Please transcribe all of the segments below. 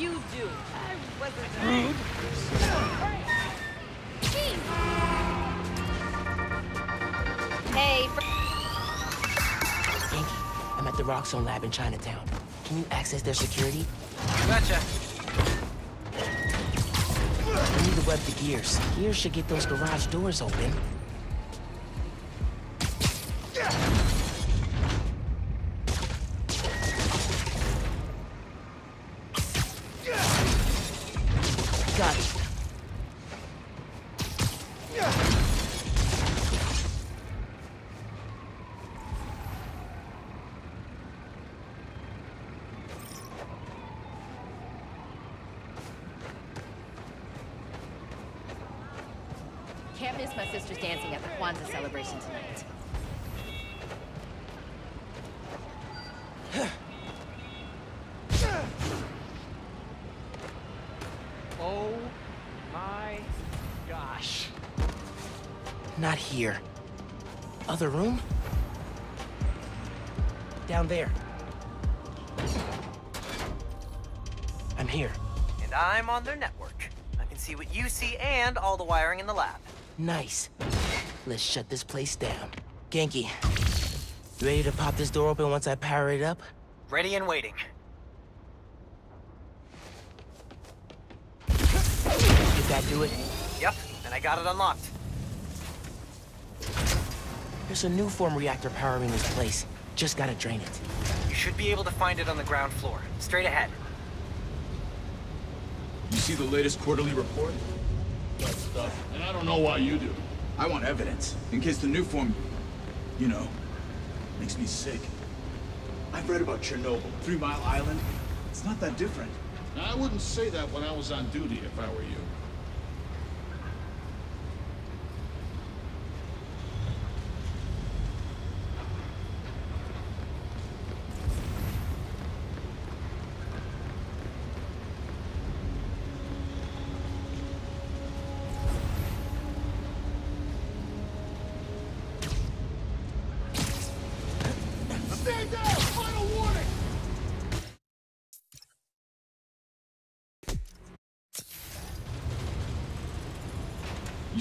doing what you do. I wasn't rude. Hey, fr- Ganke, I'm at the Roxxon lab in Chinatown. Can you access their security? Gotcha. I need to web the gears. Gears should get those garage doors open. Nice. Let's shut this place down. Ganke, ready to pop this door open once I power it up? Ready and waiting. Did that do it? Yep, and I got it unlocked. There's a Nuform reactor powering this place. Just gotta drain it. You should be able to find it on the ground floor. Straight ahead. You see the latest quarterly report? That stuff, and I don't know why you do. I want evidence, in case the Nuform, you know, makes me sick. I've read about Chernobyl, Three Mile Island. It's not that different. Now, I wouldn't say that when I was on duty if I were you.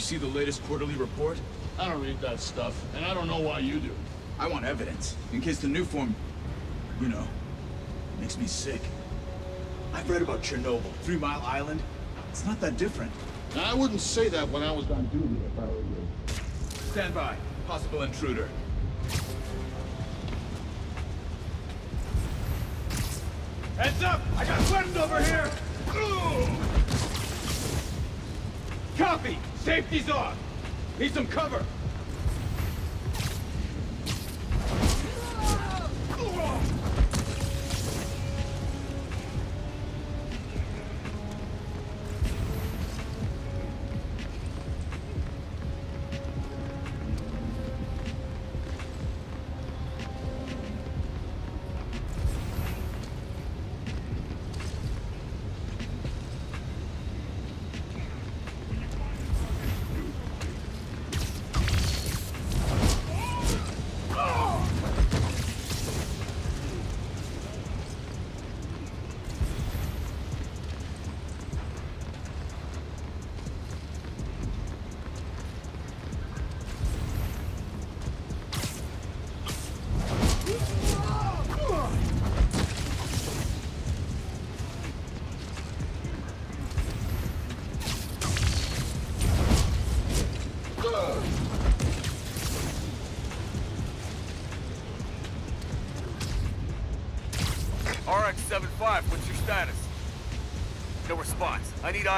See the latest quarterly report? I don't read that stuff, and I don't know why you do. I want evidence, in case the Nuform, you know, makes me sick. I've read about Chernobyl, Three Mile Island. It's not that different. Now, I wouldn't say that when I was on duty if I were you. Stand by. Possible intruder. Heads up! I got weapons over here! Copy! Safety's off! Need some cover!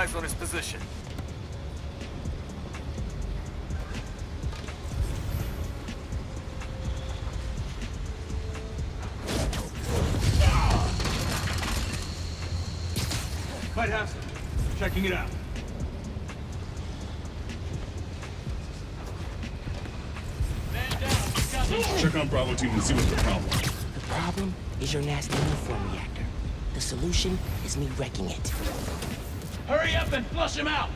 Eyes on his position. Might have some. Checking it out. Check on Bravo team and see what's the problem. The problem is your nasty new form reactor. The solution is me wrecking it. Hurry up and flush him out!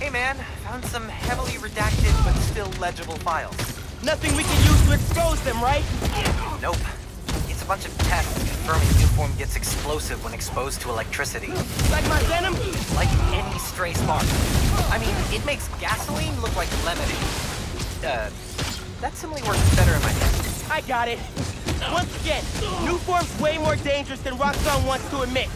Hey man, found some heavily redacted but still legible files. Nothing we can use to expose them, right? Nope. It's a bunch of tests confirming Nuform gets explosive when exposed to electricity. Like my venom? Like any stray spark. I mean, it makes gasoline look like lemonade. Uh, that simile works better in my head. I got it. Once again, Nuform's way more dangerous than Roxxon wants to admit.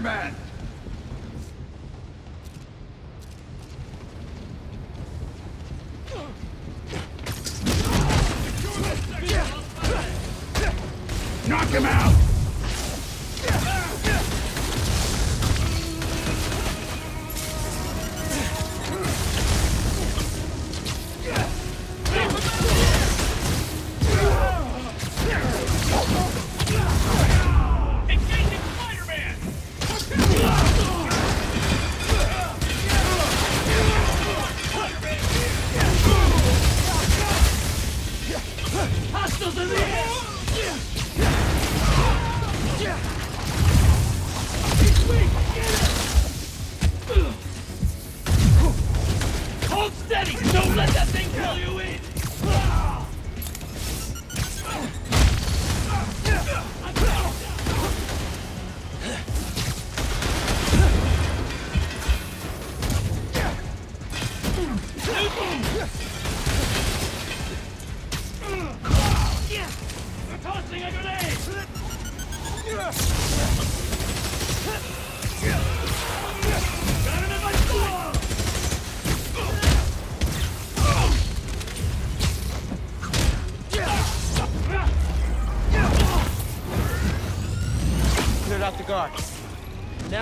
Spider-Man! Knock him out!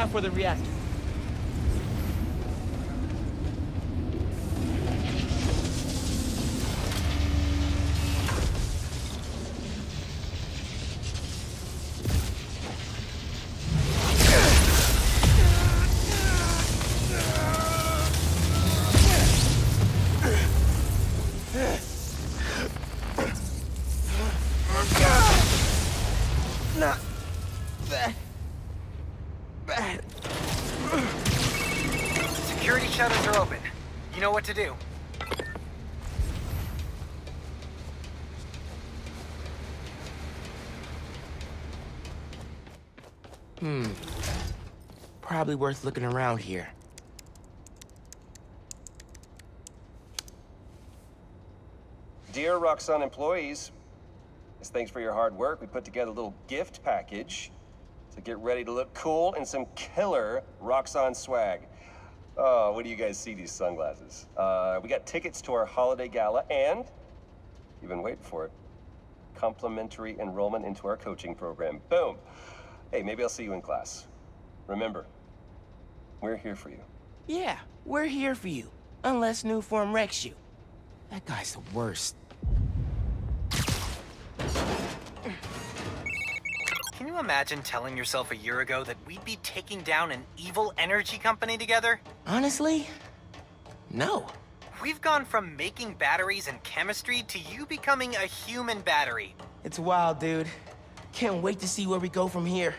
For the reactor. Probably worth looking around here. Dear Roxxon employees, as thanks for your hard work, we put together a little gift package. So get ready to look cool in some killer Roxxon swag. Oh, what do you guys see these sunglasses? Uh, we got tickets to our holiday gala and, you've been waiting for it, complimentary enrollment into our coaching program. Boom. Hey, maybe I'll see you in class. Remember, we're here for you. Yeah, we're here for you. Unless Nuform wrecks you. That guy's the worst. Can you imagine telling yourself a year ago that we'd be taking down an evil energy company together? Honestly? No. We've gone from making batteries and chemistry to you becoming a human battery. It's wild, dude. Can't wait to see where we go from here.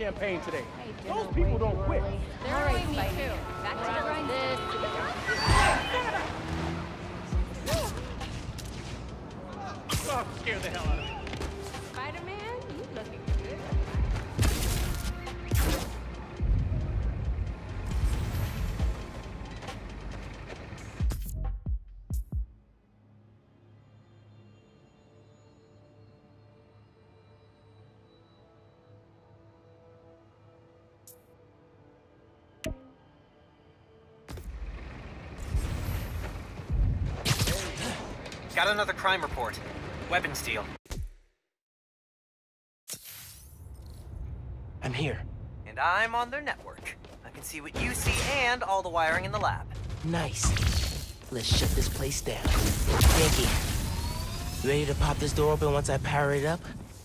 Campaign today. Those people don't quit. They're already me too. Back to the grind. This. Oh, scare the hell out of me. Got another crime report. Weapon steal. I'm here. And I'm on their network. I can see what you see and all the wiring in the lab. Nice. Let's shut this place down. Ganke, you ready to pop this door open once I power it up?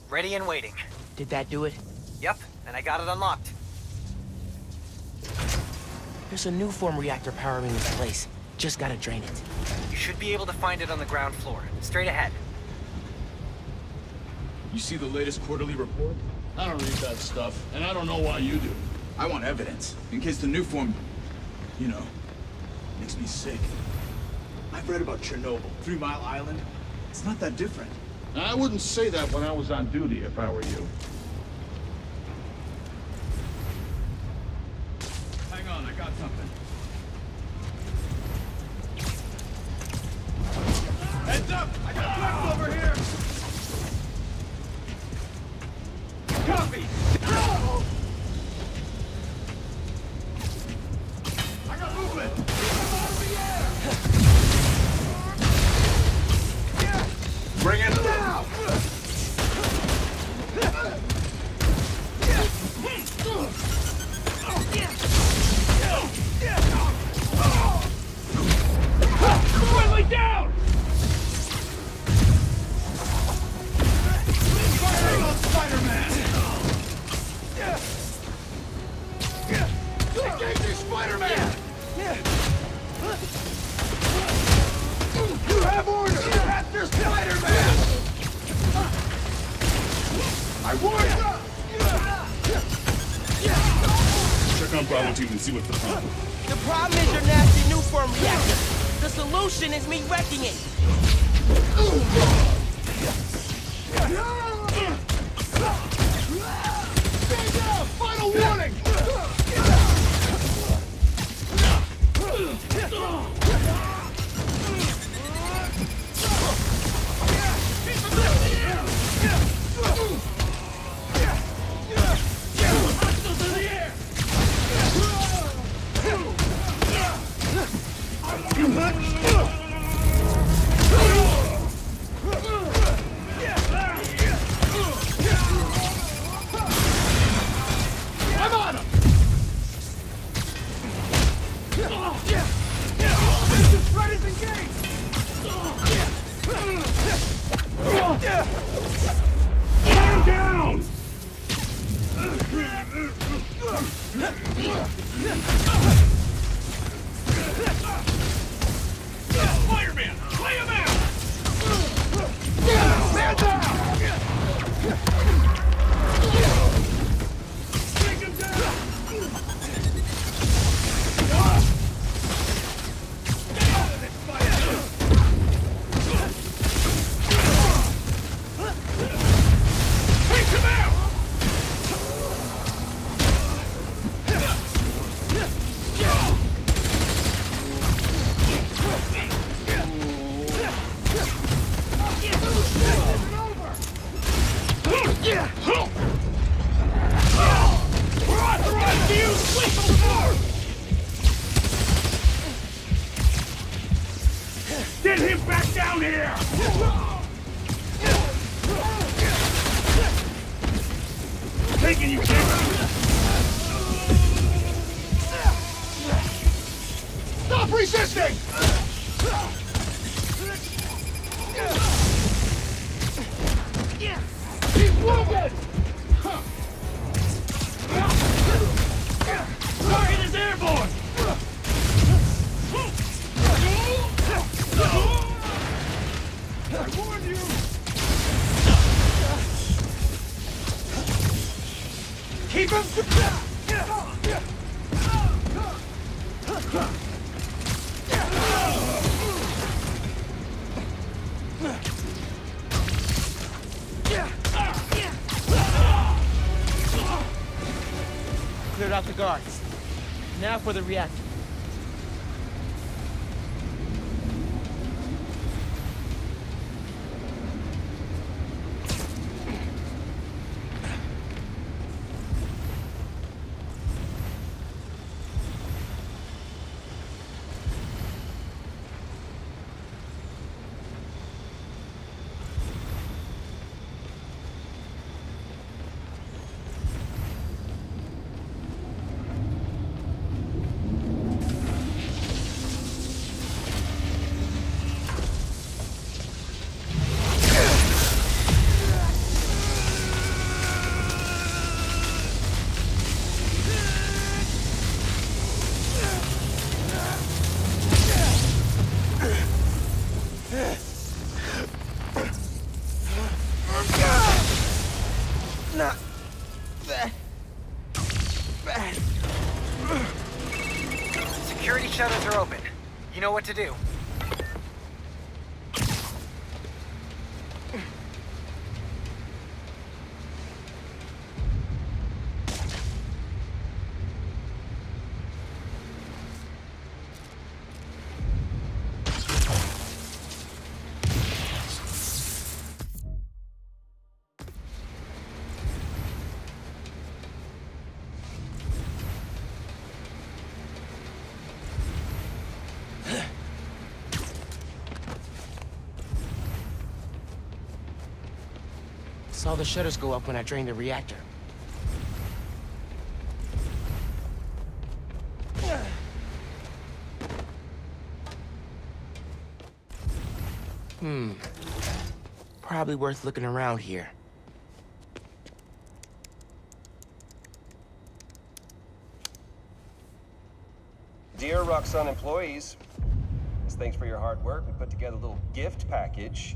Ready and waiting. Did that do it? Yep, and I got it unlocked. There's a Nuform reactor powering this place. Just gotta drain it. You should be able to find it on the ground floor. Straight ahead. You see the latest quarterly report? I don't read that stuff, and I don't know why you do. I want evidence, in case the Nuform, you know, makes me sick. I've read about Chernobyl, Three Mile Island. It's not that different. I wouldn't say that when I was on duty if I were you. See what's the problem. The problem is your nasty Nuform reactor. The solution is me wrecking it. Guards. Now for the reactor. What to do. Saw the shutters go up when I drained the reactor. Hmm. Probably worth looking around here. Dear Roxxon employees, as thanks for your hard work, we put together a little gift package.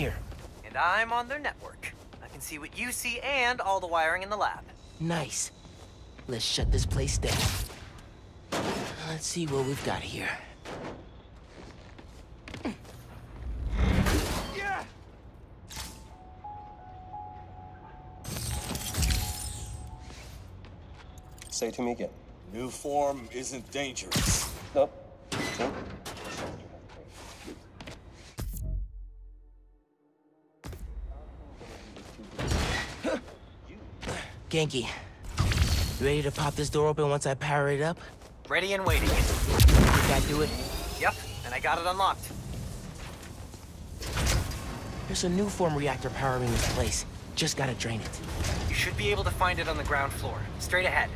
Here. And I'm on their network. I can see what you see and all the wiring in the lab. Nice. Let's shut this place down. Let's see what we've got here. Say it to me again. Nuform isn't dangerous. Ganke, ready to pop this door open once I power it up? Ready and waiting. Did I do it? Yep, and I got it unlocked. There's a Nuform reactor powering this place. Just gotta drain it. You should be able to find it on the ground floor. Straight ahead.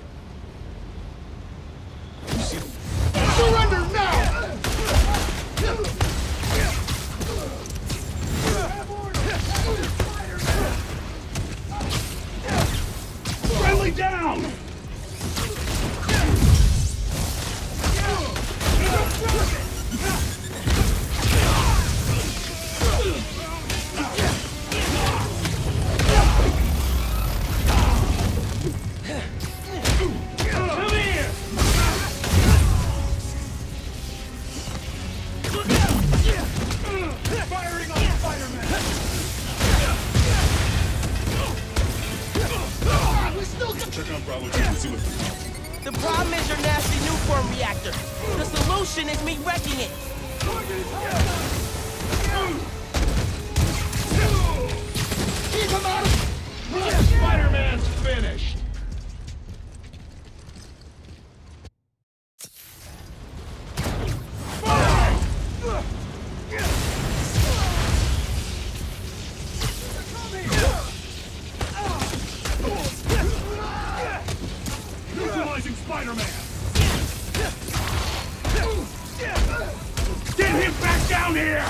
Get him back down here!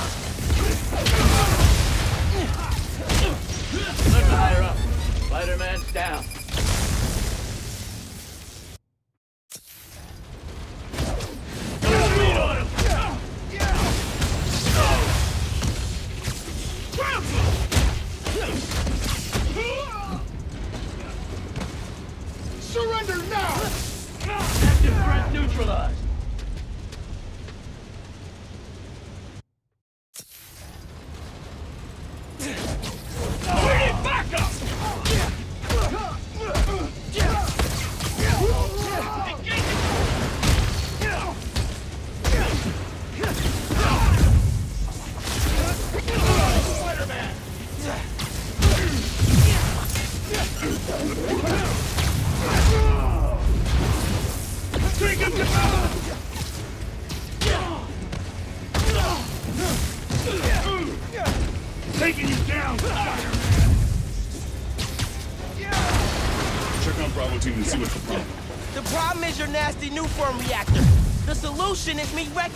Look higher up. Spider-Man's down. It's at me right?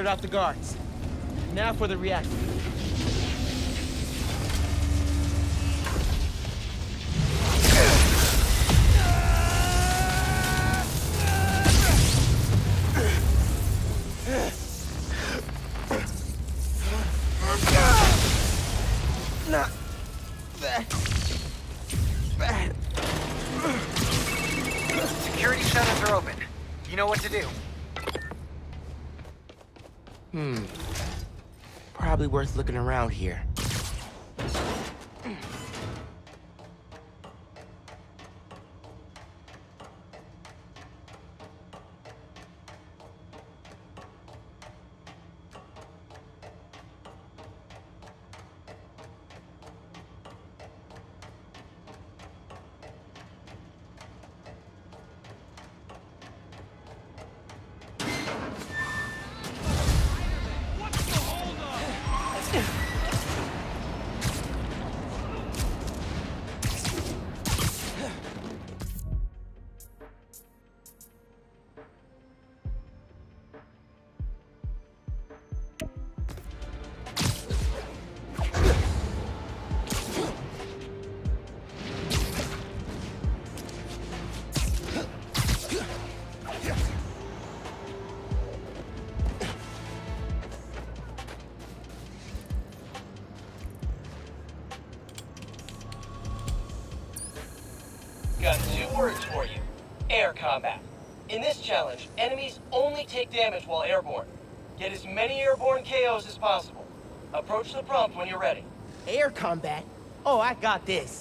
cleared out the guards. Now for the reactor. Not that bad. Security shutters are open. You know what to do. Hmm. Probably worth looking around here. on that. Oh, I got this.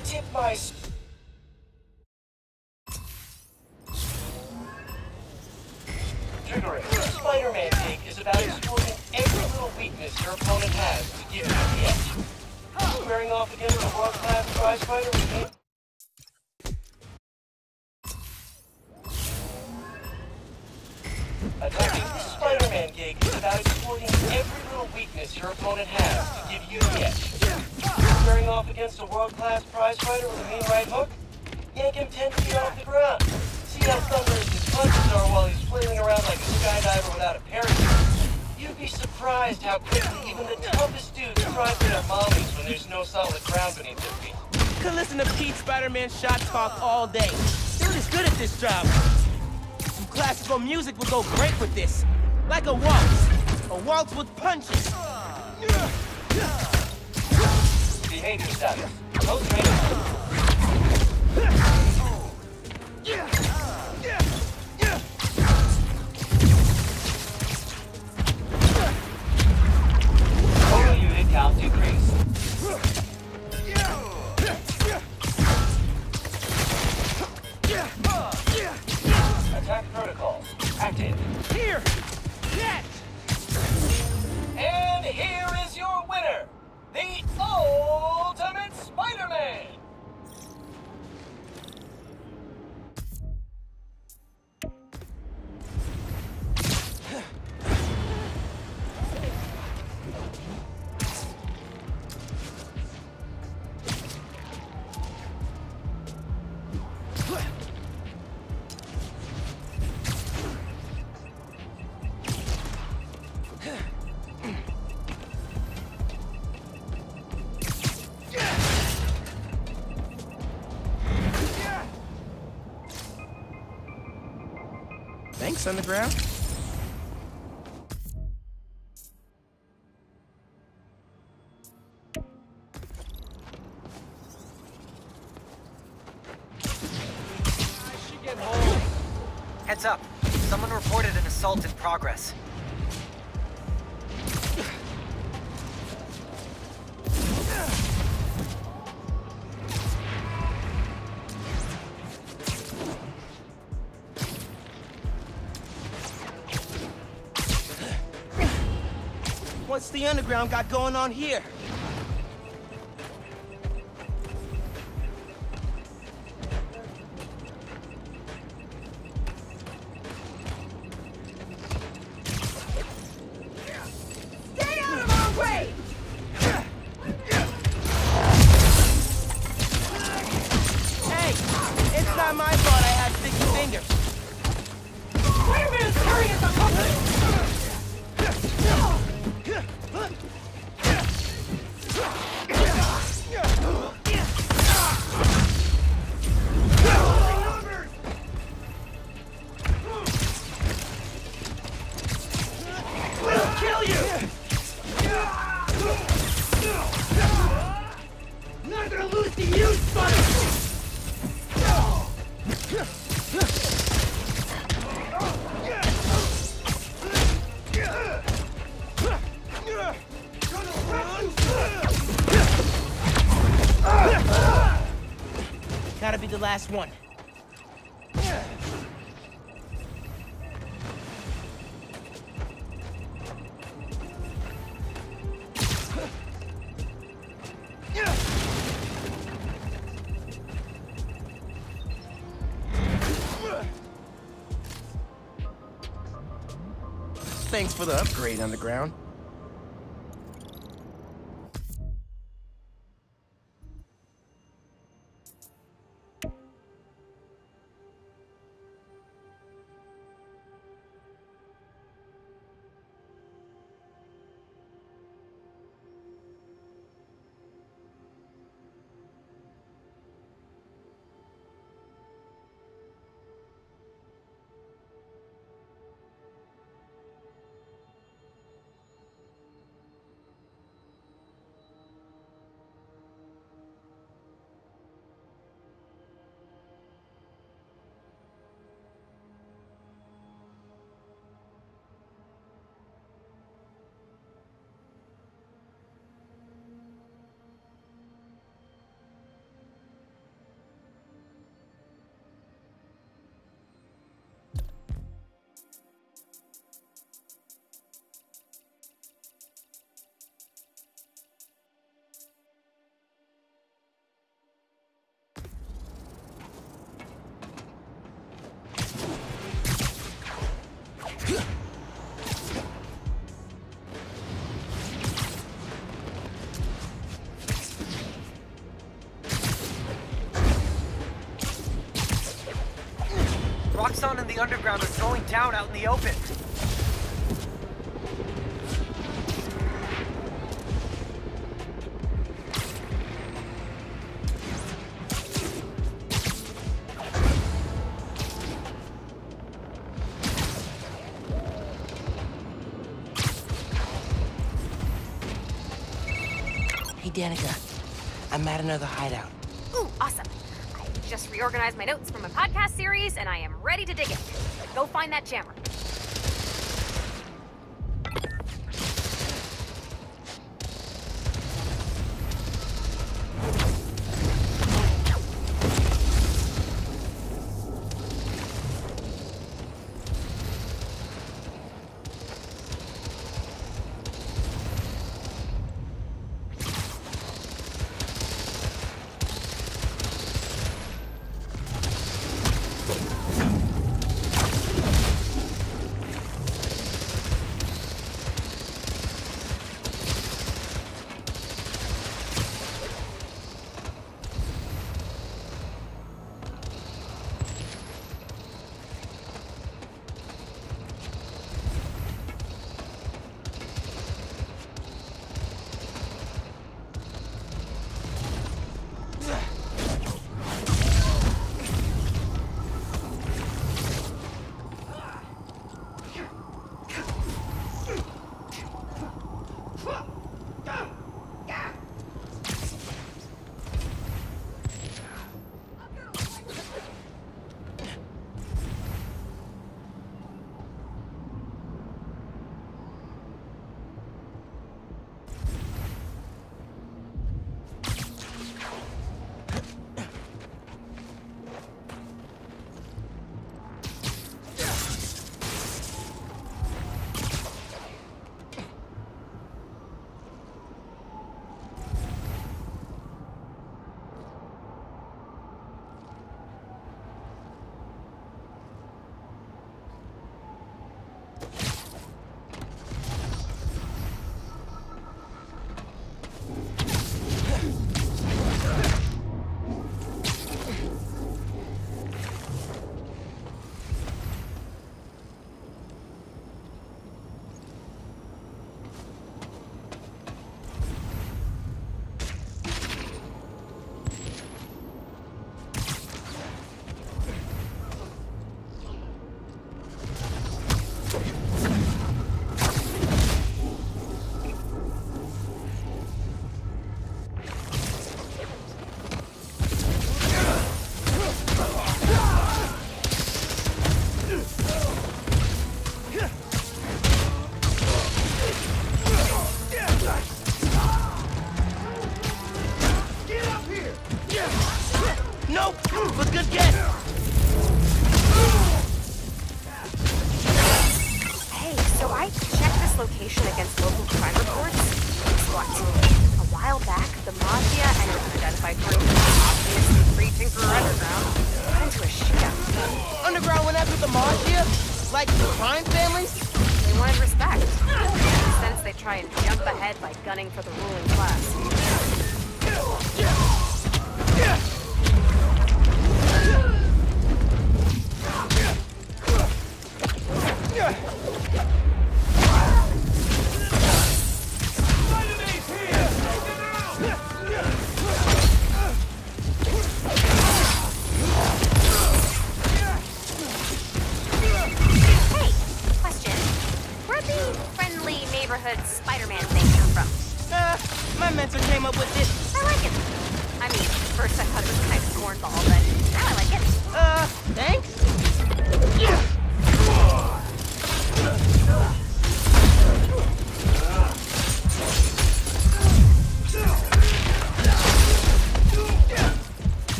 noite, mas classical music would go great with this. Like a waltz. A waltz with punches. Behave. Close range. Thanks, Underground. Heads the Underground got going on here? The last one. Thanks for the upgrade, Underground. Roxxon and the Underground are throwing down out in the open. Hey, Danika. I'm at another hideout. Ooh, awesome. I just reorganized my notes from a podcast series, and I am ready to dig it. Go find that jammer.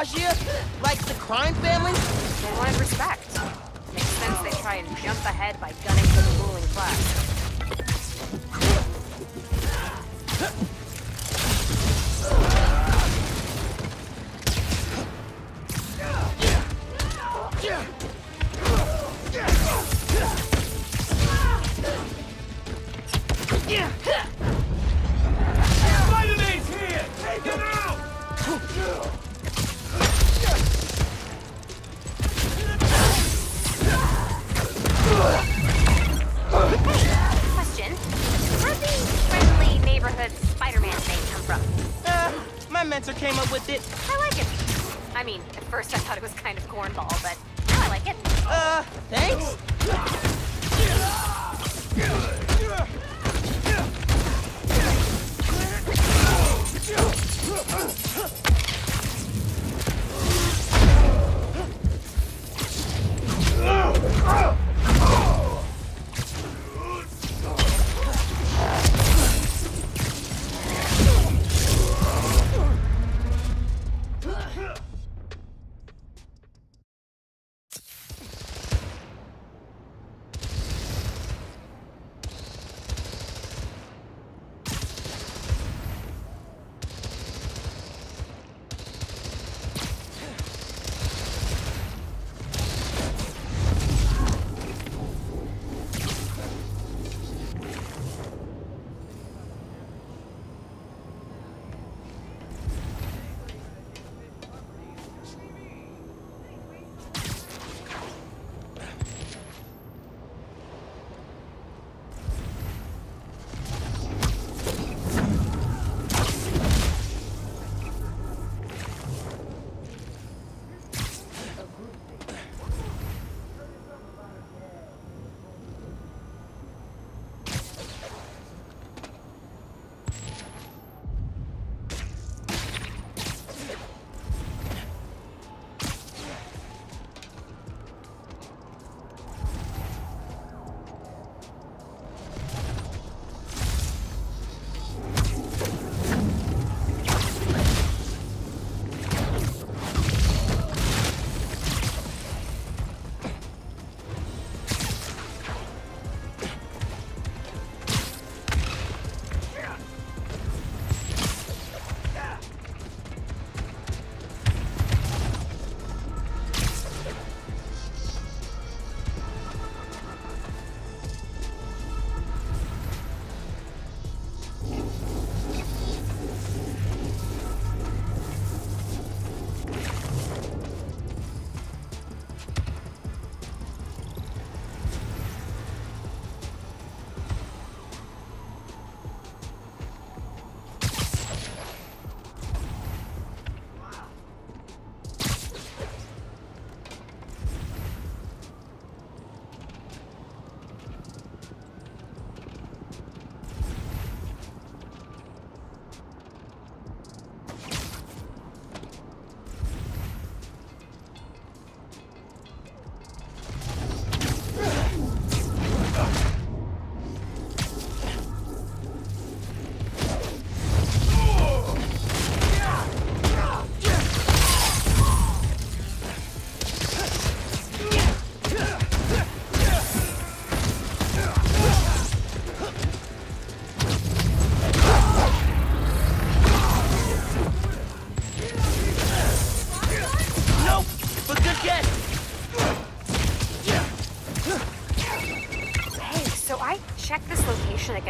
The Like the crime families?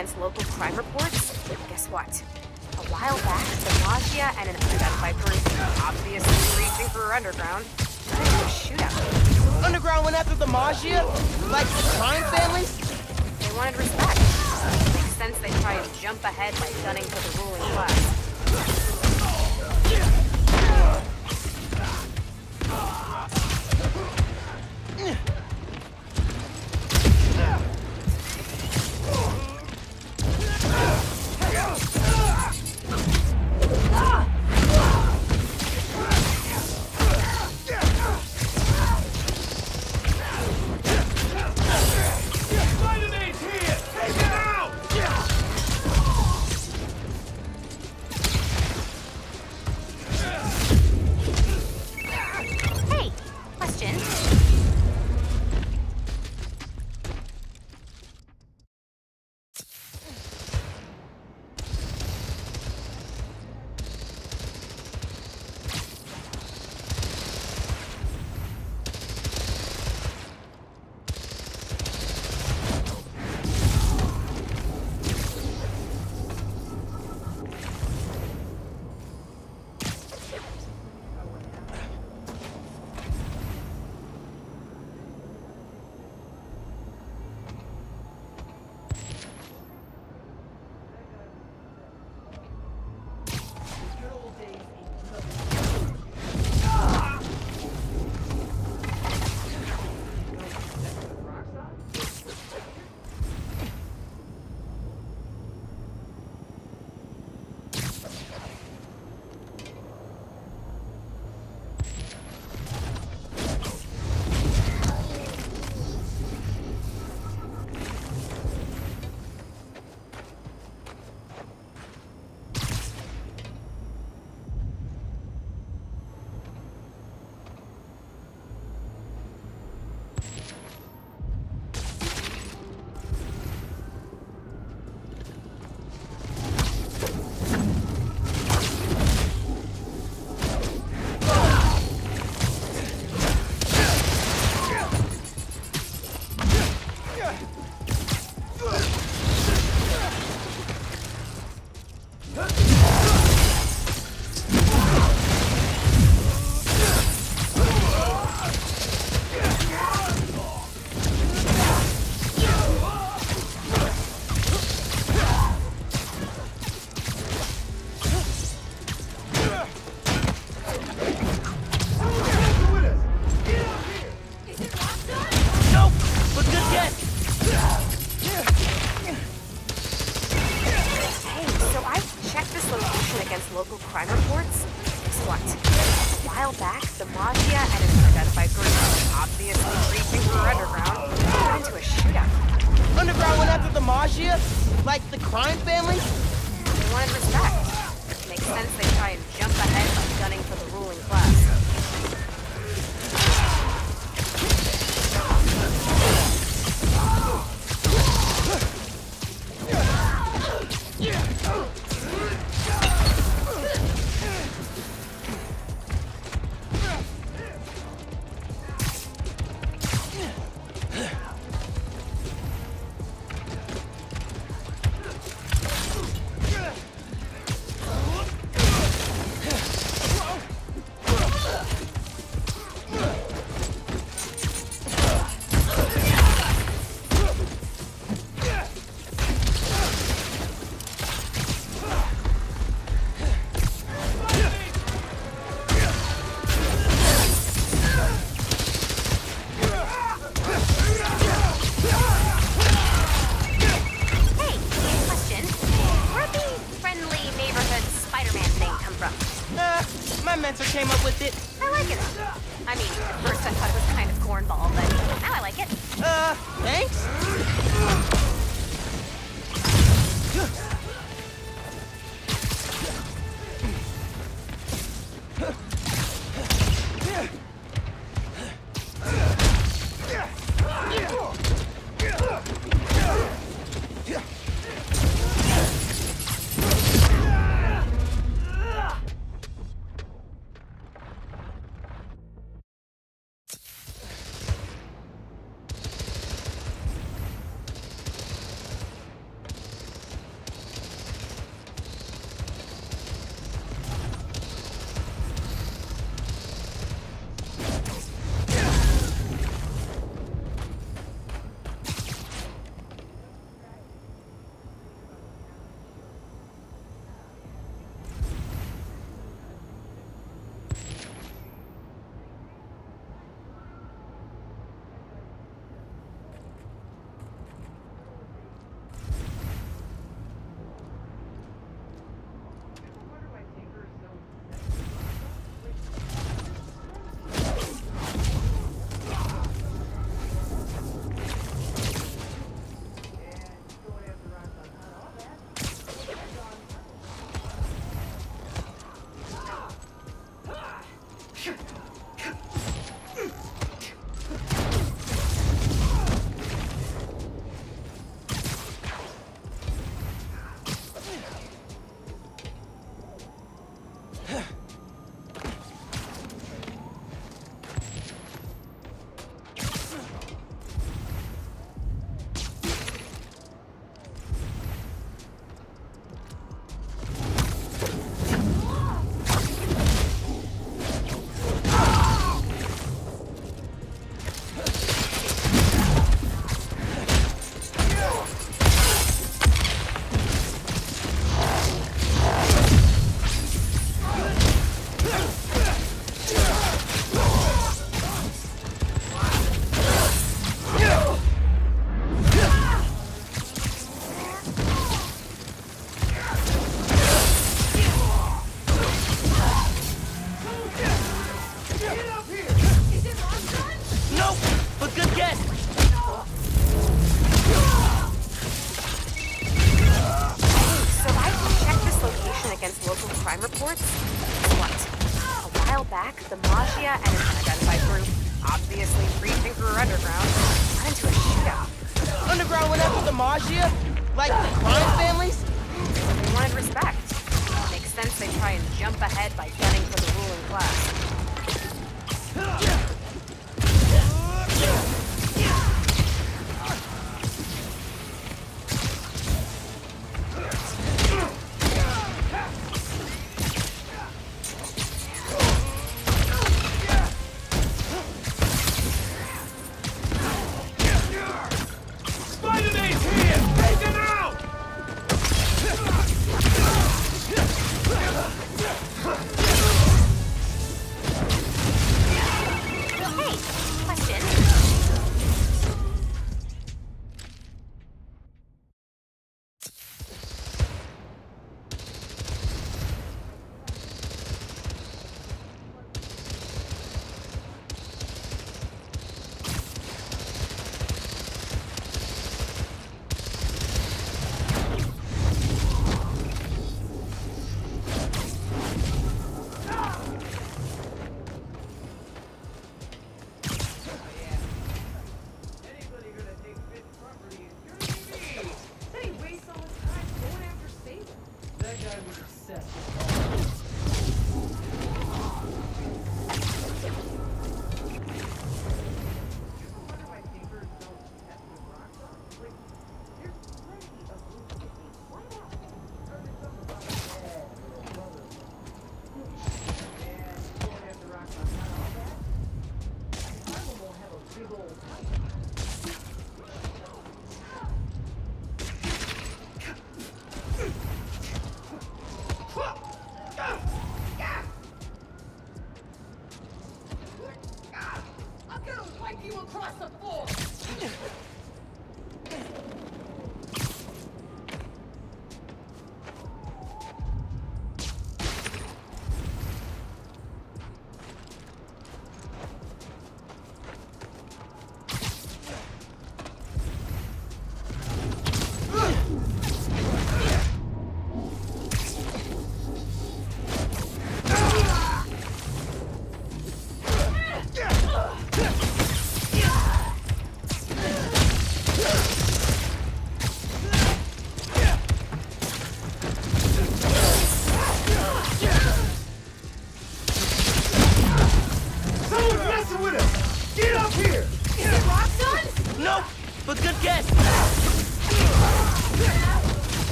Against local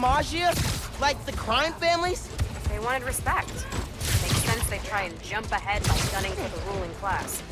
Maggia? Like the crime families? They wanted respect. Makes sense they try and jump ahead by gunning for the ruling class.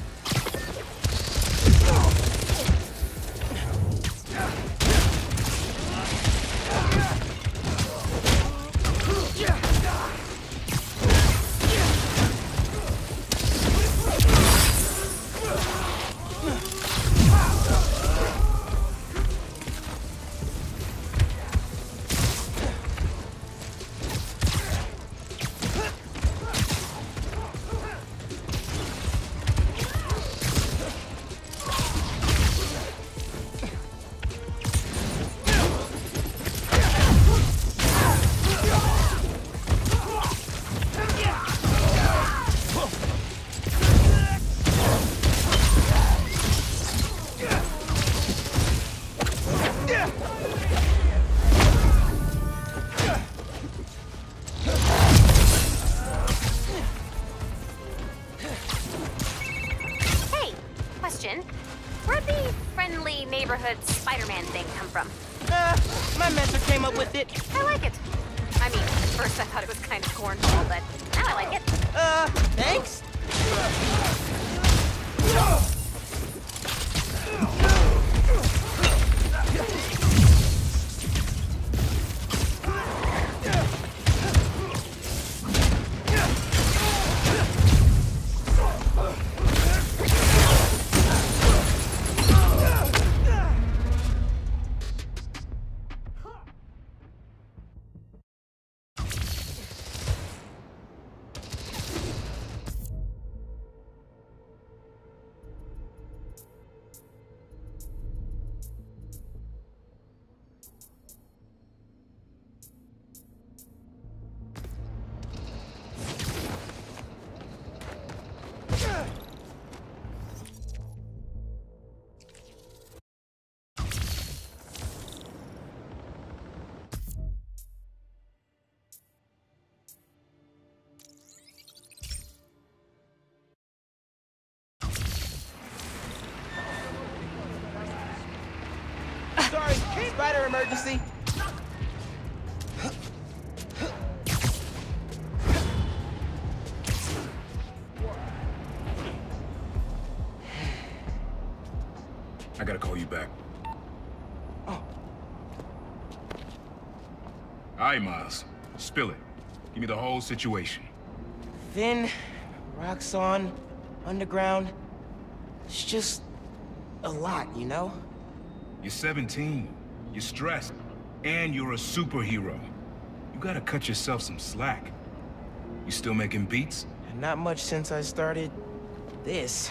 I gotta call you back. Oh. All right, Miles. Spill it. Give me the whole situation. Phin, Roxxon, Underground. It's just a lot, you know? You're 17. You're stressed. And you're a superhero. You gotta cut yourself some slack. You still making beats? Not much since I started this.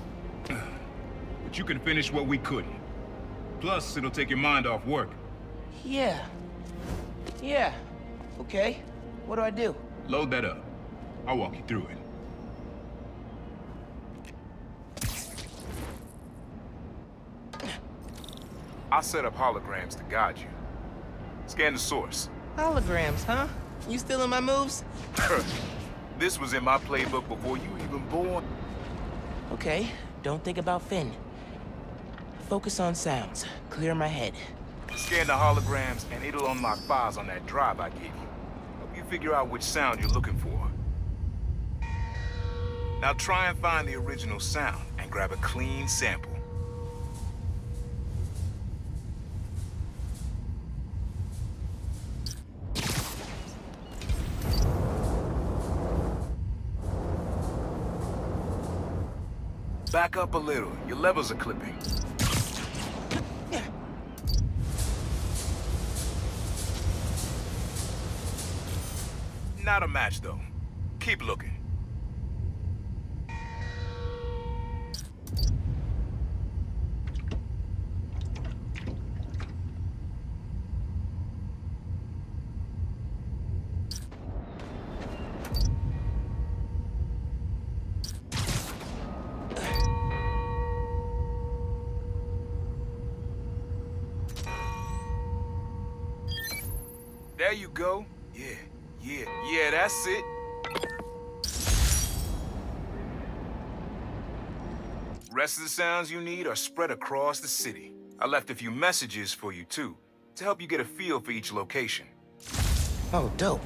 But you can finish what we couldn't. Plus, it'll take your mind off work. Yeah. Yeah. Okay. What do I do? Load that up. I'll walk you through it. I'll set up holograms to guide you. Scan the source. Holograms, huh? You still in my moves? this was in my playbook before you even born. Okay, don't think about Phin. Focus on sounds. Clear my head. Scan the holograms and it'll unlock files on that drive I gave you. Help you figure out which sound you're looking for. Now try and find the original sound and grab a clean sample. Back up a little. Your levels are clipping. Not a match, though. Keep looking. Sounds you need are spread across the city. I left a few messages for you, too, to help you get a feel for each location. Oh, dope.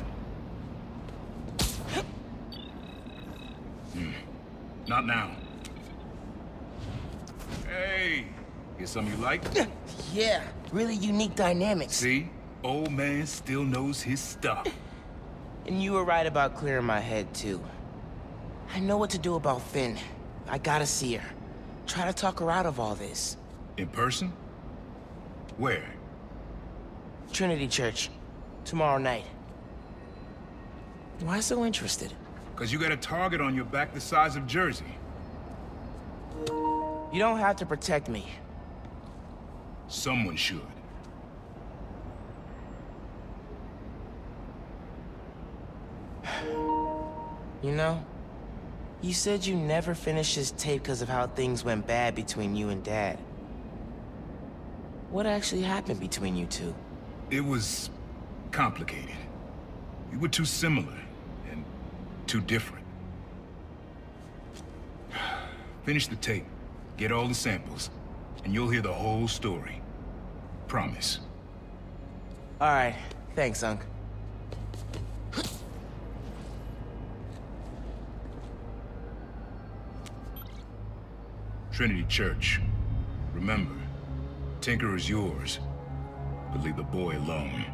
Hmm. Not now. Hey, get something you like? Yeah, really unique dynamics. See? Old man still knows his stuff. And you were right about clearing my head, too. I know what to do about Phin. I gotta see her. Try to talk her out of all this. In person? Where? Trinity Church. Tomorrow night. Why so interested? Because you got a target on your back the size of Jersey. You don't have to protect me. Someone should. You know, you said you never finished this tape because of how things went bad between you and Dad. What actually happened between you two? It was... complicated. We were too similar, and too different. Finish the tape, get all the samples, and you'll hear the whole story. Promise. All right, thanks, Unc. Trinity Church. Remember, Tinker is yours, but leave the boy alone.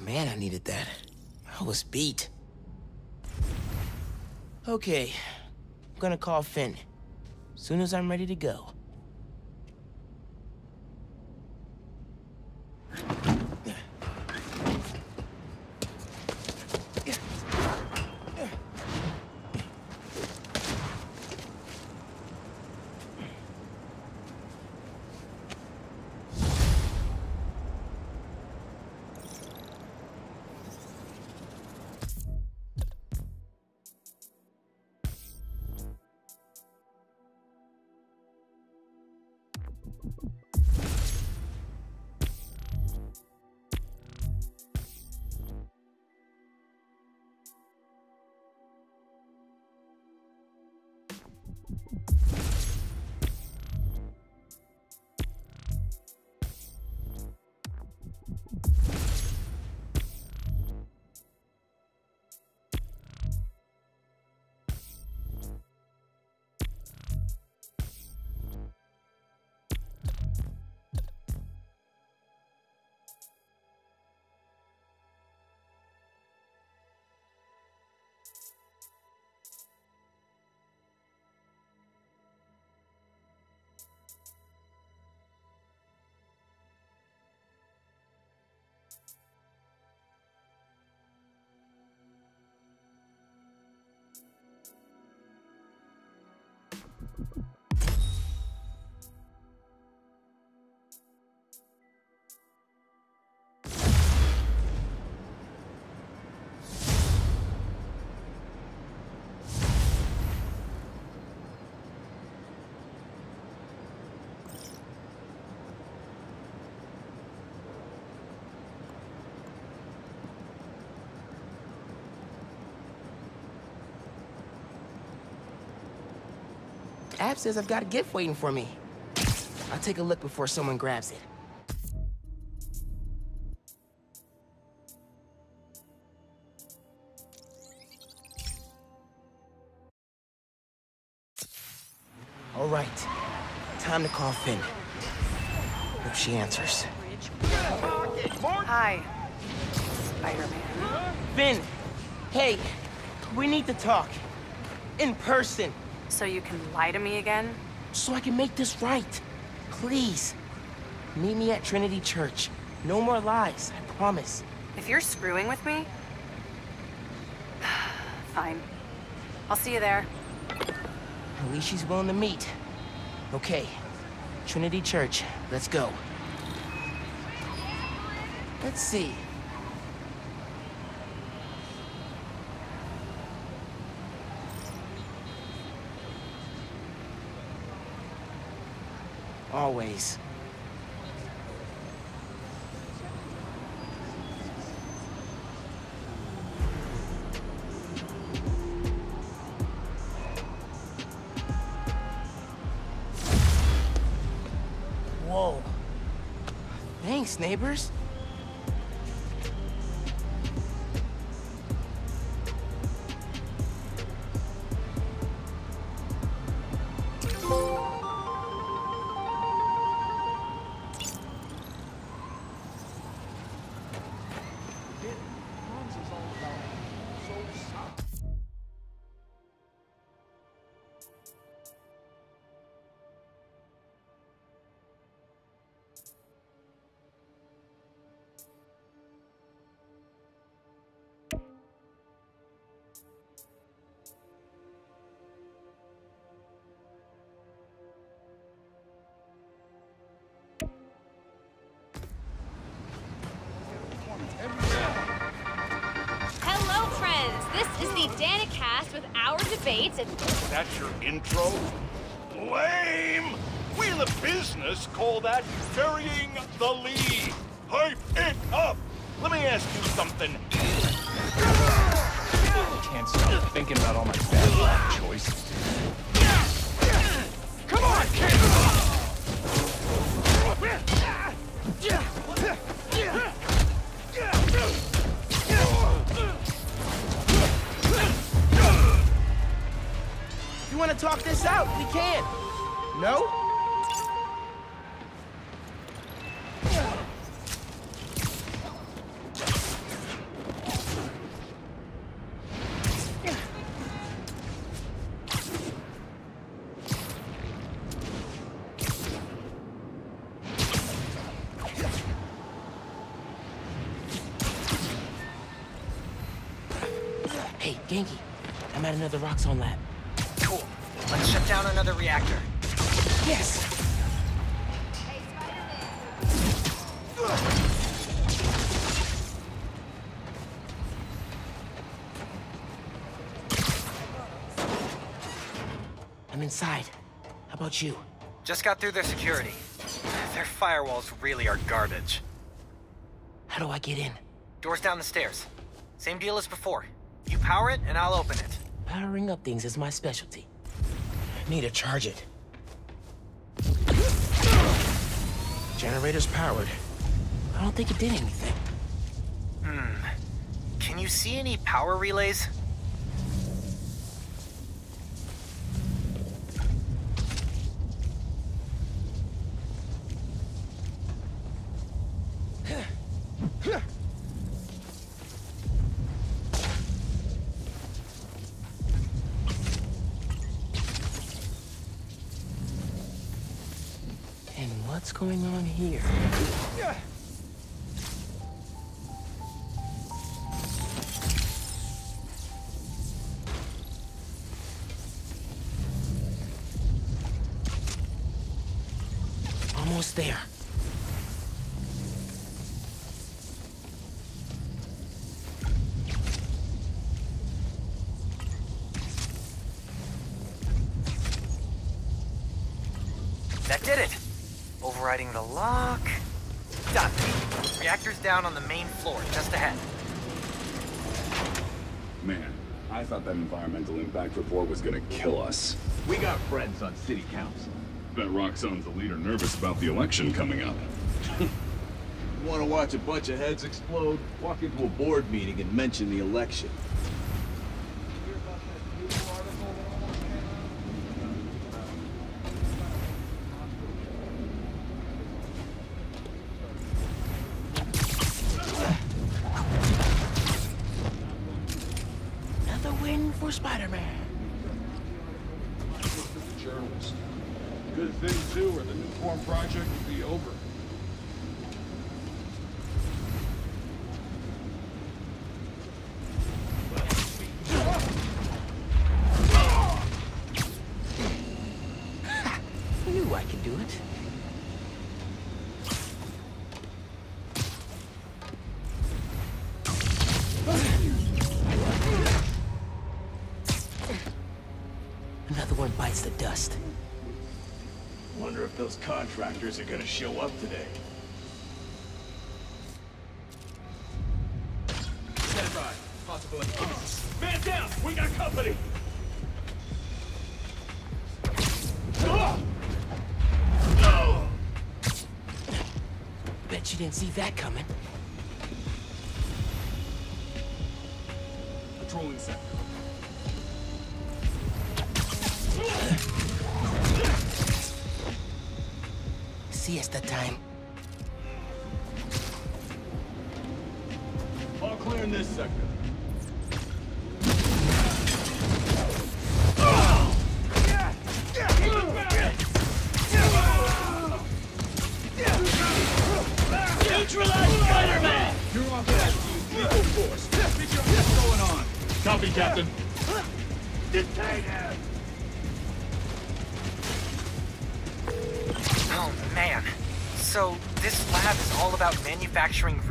Man, I needed that. I was beat. Okay, gonna call Phin. Soon as I'm ready to go. Says I've got a gift waiting for me. I'll take a look before someone grabs it. All right. Time to call Phin. Hope she answers. Hi. Spider-Man. Phin, hey, we need to talk. In person. So you can lie to me again? So I can make this right. Please. Meet me at Trinity Church. No more lies, I promise. If you're screwing with me... Fine. I'll see you there. At least she's willing to meet. Okay. Trinity Church, let's go. Let's see. Always. Whoa. Thanks, neighbors. Debates That's your intro? Lame! We in the business call that burying the lead. Hype it up! Let me ask you something. Can't stop thinking about all my bad life choices. Out, we can. No? Hey, Ganke, I'm at another Roxxon lab. About you? Just got through their security. Their firewalls really are garbage. How do I get in? Doors down the stairs. Same deal as before. You power it, and I'll open it. Powering up things is my specialty. Need to charge it. Generator's powered. I don't think it did anything. Hmm. Can you see any power relays? Almost there. That did it. Overriding the lock. Done. Reactor's down on the main floor, just ahead. Man, I thought that environmental impact report was gonna kill us. We got friends on city council. Bet Roxxon's the leader nervous about the election coming up. Want to watch a bunch of heads explode? Walk into a board meeting and mention the election. Show up today. Stand by. Possibility. Man down! We got company! Bet you didn't see that coming.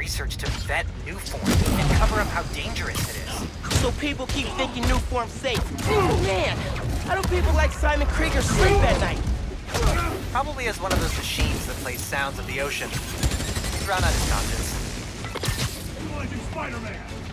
Research to vet Nuform and cover up how dangerous it is. So people keep thinking Nuform's safe. Oh, Man, how do people like Simon Krieger sleep at night? Probably as one of those machines that plays sounds of the ocean. Drown out his conscience. Utilizing Spider-Man!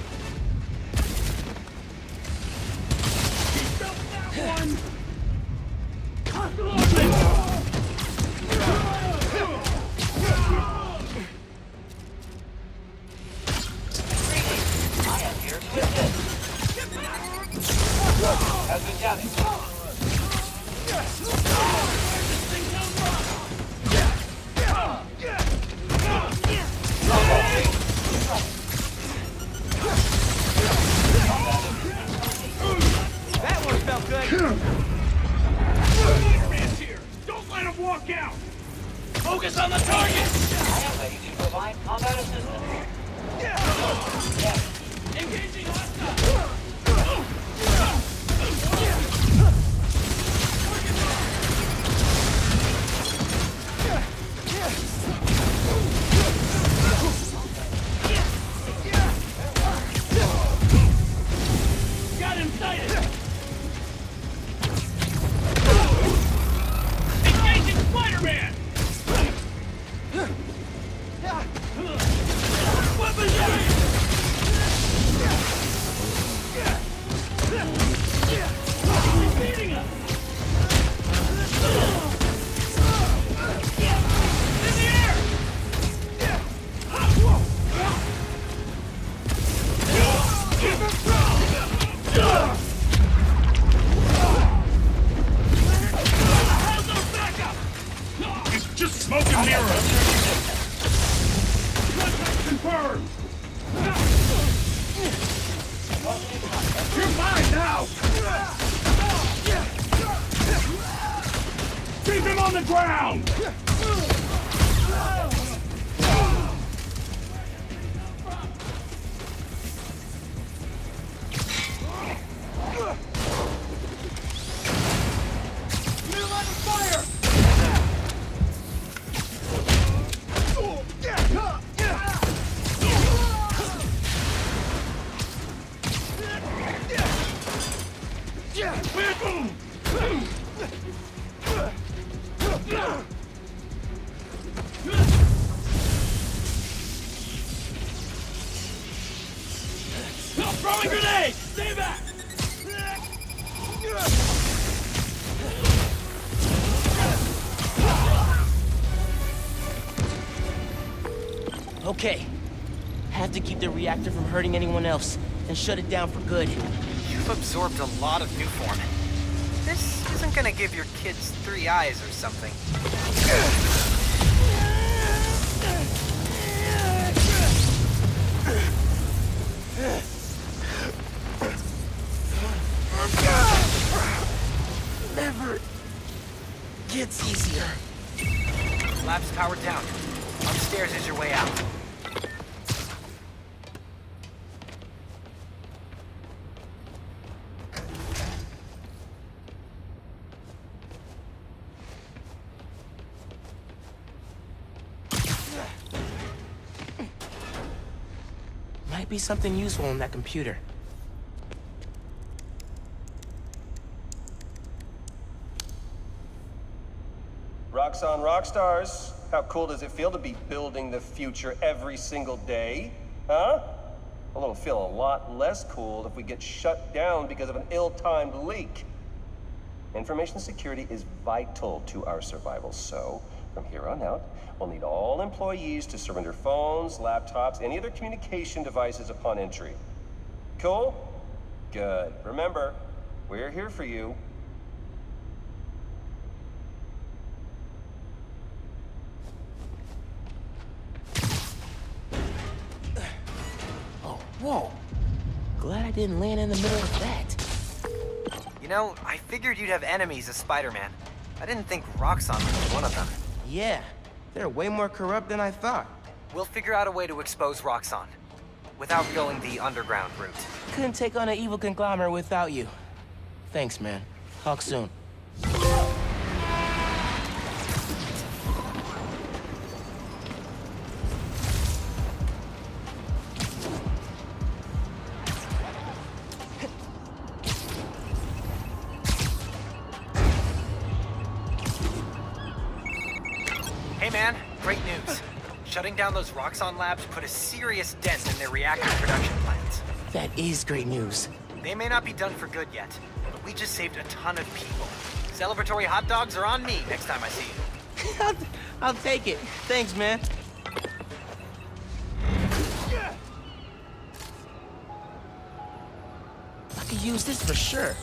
Keep the reactor from hurting anyone else, and shut it down for good. You've absorbed a lot of Nuform. This isn't gonna give your kids three eyes or something. Be something useful on that computer. Roxxon Rockstars, how cool does it feel to be building the future every single day? Huh? Well, it'll feel a lot less cool if we get shut down because of an ill-timed leak. Information security is vital to our survival, so from here on out, we'll need all employees to surrender phones, laptops, any other communication devices upon entry. Cool? Good. Remember, we're here for you. Oh, whoa. Glad I didn't land in the middle of that. You know, I figured you'd have enemies as Spider-Man. I didn't think Roxxon was one of them. Yeah, they're way more corrupt than I thought. We'll figure out a way to expose Roxxon. Without going the underground route. Couldn't take on an evil conglomerate without you. Thanks, man. Talk soon. Down those Roxxon labs put a serious dent in their reactor production plans. That is great news. They may not be done for good yet, but we just saved a ton of people. Celebratory hot dogs are on me next time I see you. I'll, I'll take it. Thanks, man. I could use this for sure.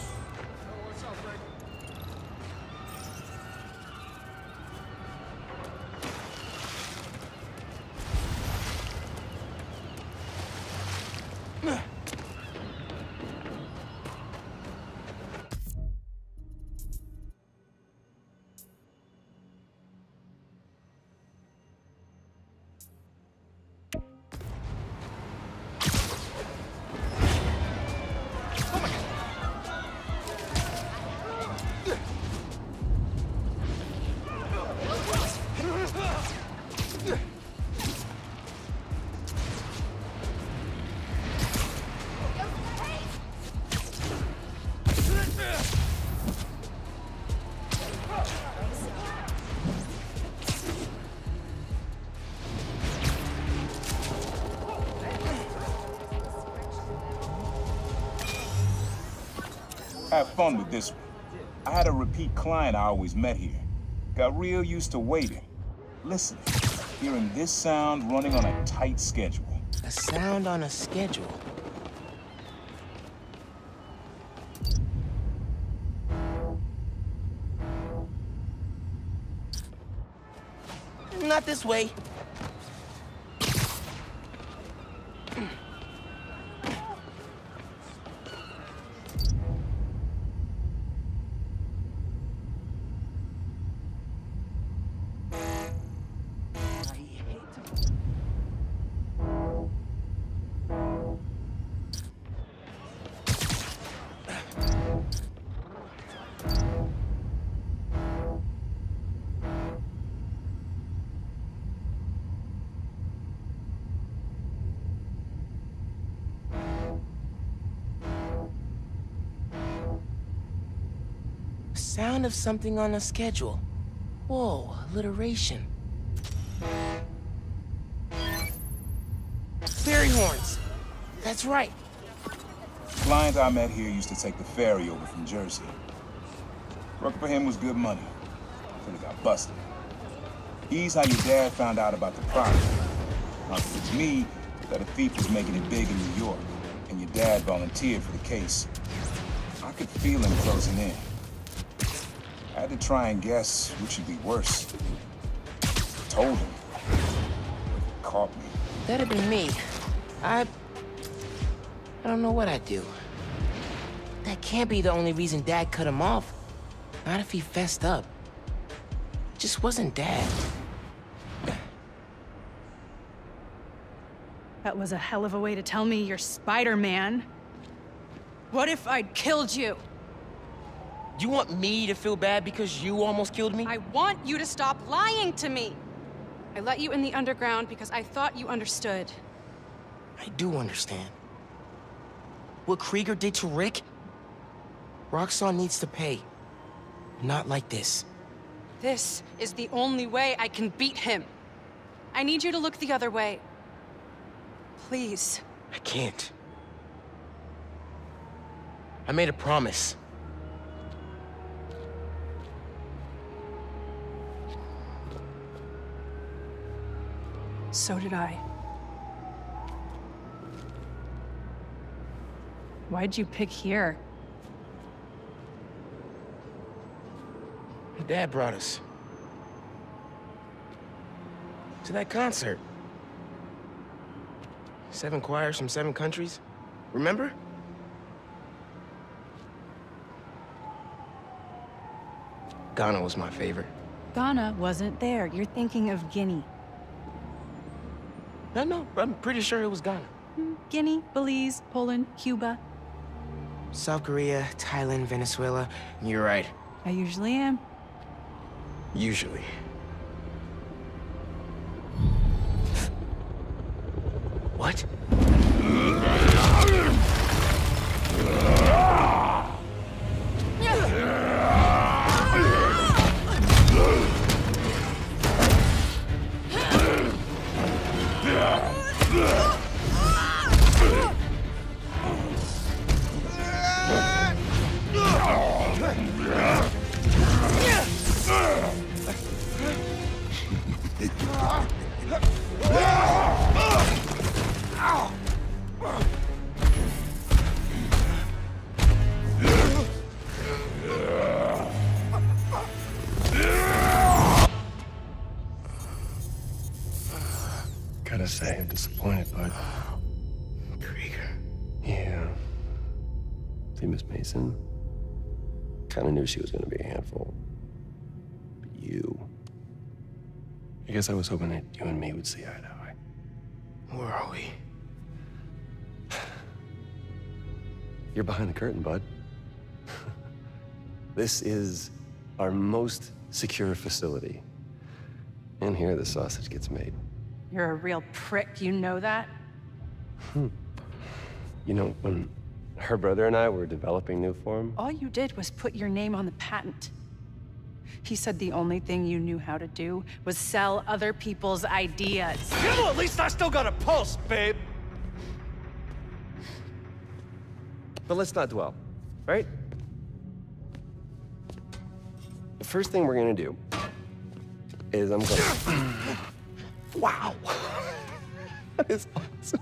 Fun with this one. I had a repeat client I always met here. Got real used to waiting. Listen, hearing this sound running on a tight schedule. A sound on a schedule. Not this way. Sound of something on a schedule. Whoa, alliteration. Ferry horns. That's right. The Client I met here used to take the ferry over from Jersey. Working for him was good money. Till he got busted. He's how your dad found out about the project. Uncle me that a thief was making it big in New York, and your dad volunteered for the case. I could feel him closing in. I had to try and guess which would be worse. I told him. But caught me. That'd be me. I... I don't know what I'd do. That can't be the only reason Dad cut him off. Not if he fessed up. It Just wasn't Dad. That was a hell of a way to tell me you're Spider-Man. What if I'd killed you? You want me to feel bad because you almost killed me? I want you to stop lying to me. I let you in the underground because I thought you understood. I do understand. What Krieger did to Rick? Roxxon needs to pay. Not like this. This is the only way I can beat him. I need you to look the other way. Please. I can't. I made a promise. So did I. Why'd you pick here? Dad brought us. To that concert. Seven choirs from seven countries. Remember? Ghana was my favorite. Ghana wasn't there. You're thinking of Guinea. No, no, I'm pretty sure it was Ghana. Guinea, Belize, Poland, Cuba. South Korea, Thailand, Venezuela. You're right. I usually am. Usually. What? She was gonna be a handful. But you. I guess I was hoping that you and me would see eye to eye. Where are we? You're behind the curtain, bud. this is our most secure facility. And here the sausage gets made. You're a real prick, you know that? Hmm. You know, when her brother and I were developing Nuform, All you did was put your name on the patent. He said the only thing you knew how to do was sell other people's ideas. You know, at least I still got a pulse, babe. But let's not dwell, right? The first thing we're gonna do is I'm gonna. wow! that is awesome.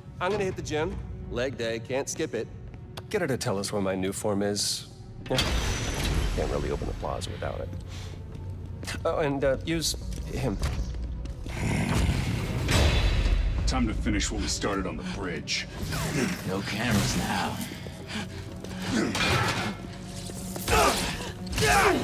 I'm gonna hit the gym. Leg day, can't skip it. Get her to tell us where my Nuform is. Yeah. Can't really open the plaza without it. Oh, and uh, use him. Time to finish what we started on the bridge. No cameras now.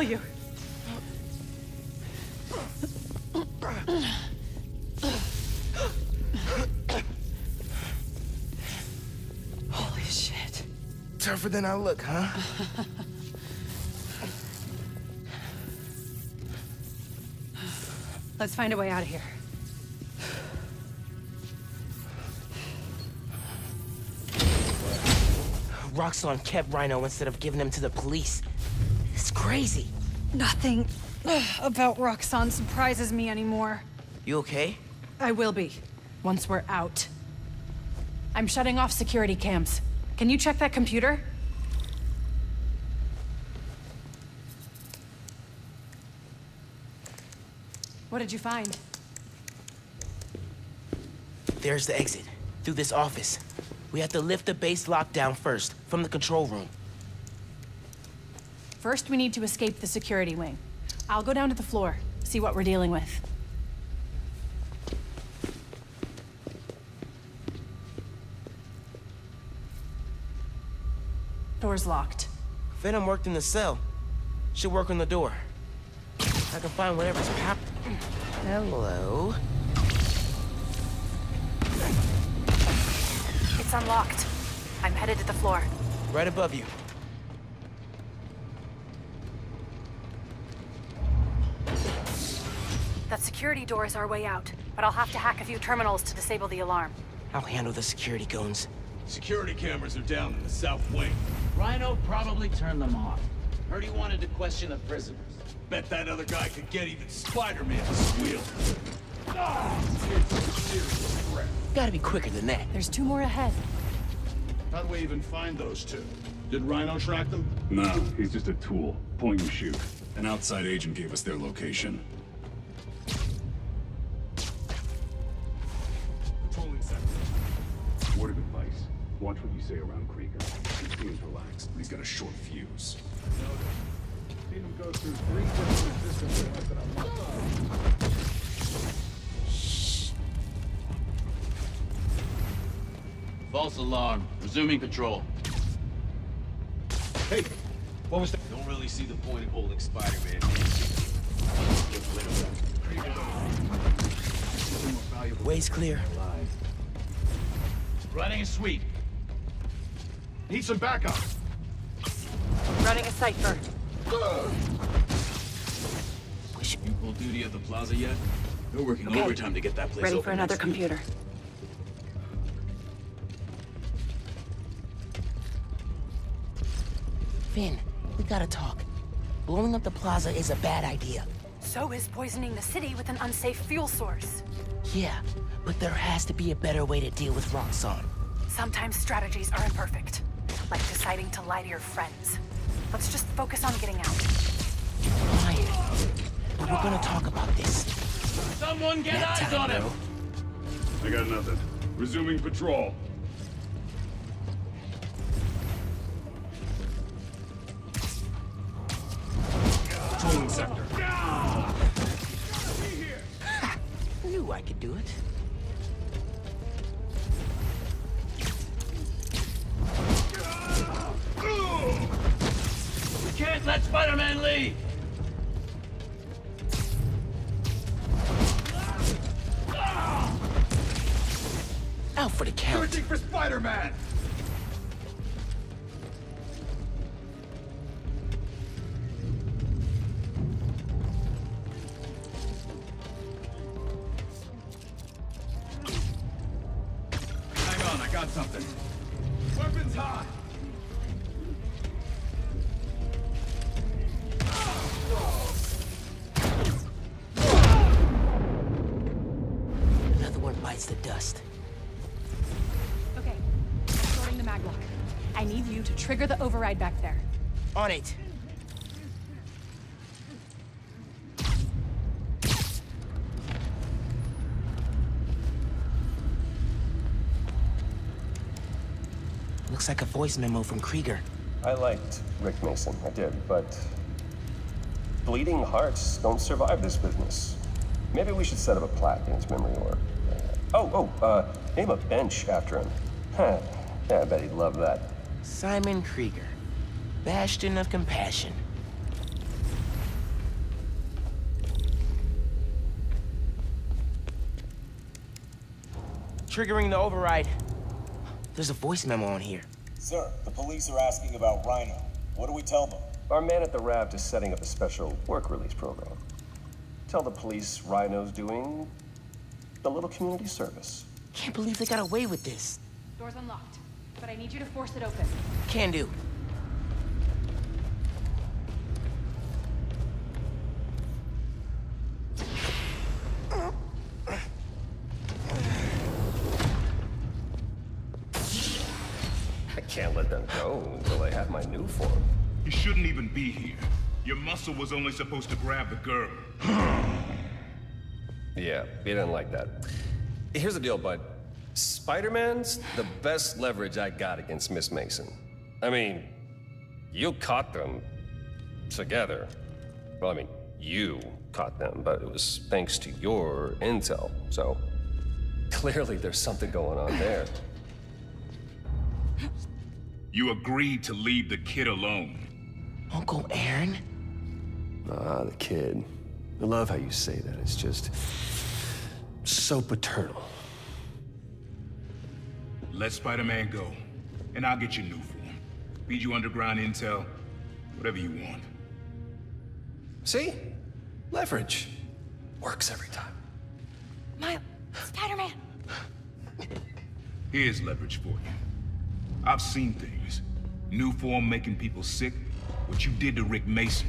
kill you. Holy shit. Tougher than I look, huh? Let's find a way out of here. Roxxon kept Rhino instead of giving him to the police. Crazy. Nothing about Roxxon surprises me anymore. You okay? I will be. once we're out. I'm shutting off security cams. Can you check that computer? What did you find? There's the exit. Through this office. We have to lift the base lockdown first, from the control room. First, we need to escape the security wing. I'll go down to the floor, see what we're dealing with. Door's locked. Venom worked in the cell. Should work on the door. I can find whatever's pop. Hello. It's unlocked. I'm headed to the floor. Right above you. That security door is our way out, but I'll have to hack a few terminals to disable the alarm. I'll handle the security goons. Security cameras are down in the south wing. Rhino probably turned them off. Heard he wanted to question the prisoners. Bet that other guy could get even Spider-Man to squeal. Ah, it's a serious threat. Gotta be quicker than that. There's two more ahead. How'd we even find those two? Did Rhino track them? No, he's just a tool. Point and shoot. An outside agent gave us their location. Patrolling sector. Word of advice. Watch what you say around Krieger. He seems relaxed, but he's got a short fuse. Seen him go through three different resistance points at a False alarm. Resuming patrol. Hey, what was that? Don't really see the point of holding Spider-Man. Way's clear. Running a sweep. Need some backup. Running a cipher. You pulled duty at the plaza yet? They're working Okay. overtime to get that place Ready open for another next week. computer. Phin, we gotta talk. Blowing up the plaza is a bad idea. So is poisoning the city with an unsafe fuel source. Yeah, but there has to be a better way to deal with Roxxon. Sometimes strategies are imperfect, like deciding to lie to your friends. Let's just focus on getting out. Fine. But we're gonna talk about this. Someone get That eyes time, on him! bro. I got nothing. Resuming patrol. Patrolling sector. I could do it. Looks like a voice memo from Krieger. I liked Rick Mason, I did, but bleeding hearts don't survive this business. Maybe we should set up a plaque in his memory or... oh, oh, uh, name a bench after him. Huh, yeah, I bet he'd love that. Simon Krieger. Bastion of Compassion. Triggering the override. There's a voice memo on here. Sir, the police are asking about Rhino. What do we tell them? Our man at the raft is setting up a special work release program. Tell the police Rhino's doing a little community service. Can't believe they got away with this. Door's unlocked, but I need you to force it open. Can do. Was only supposed to grab the girl. Yeah, he didn't like that. Here's the deal, bud. Spider-Man's the best leverage I got against Miss Mason. I mean, you caught them together. Well, I mean, you caught them, but it was thanks to your intel, so clearly there's something going on there. You agreed to leave the kid alone. Uncle Aaron? Ah, the kid. I love how you say that. It's just so paternal. Let Spider-Man go, and I'll get you Nuform. Feed you underground intel, whatever you want. See? Leverage. Works every time. Miles, Spider-Man. Here's leverage for you. I've seen things. Nuform making people sick. What you did to Rick Mason.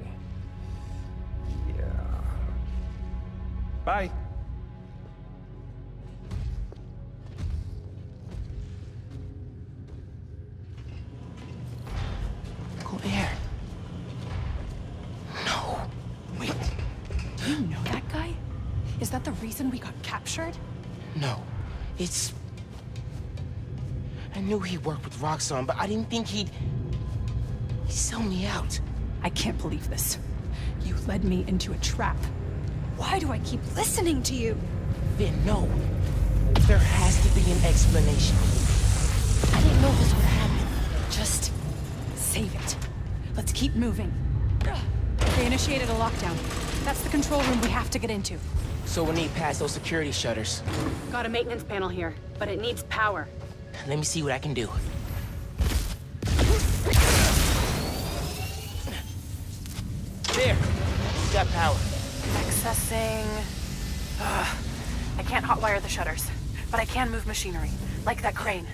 Bye. Uncle Aaron. No. Wait. Do you know that guy? Is that the reason we got captured? No. It's... I knew he worked with Roxxon, but I didn't think he'd... He'd sell me out. I can't believe this. You led me into a trap. Why do I keep listening to you? Then no. There has to be an explanation. I didn't know this would happen. Just save it. Let's keep moving. They initiated a lockdown. That's the control room we have to get into. So we need past those security shutters. Got a maintenance panel here, but it needs power. Let me see what I can do. There! Got power. Accessing... Ugh. I can't hotwire the shutters, but I can move machinery, like that crane.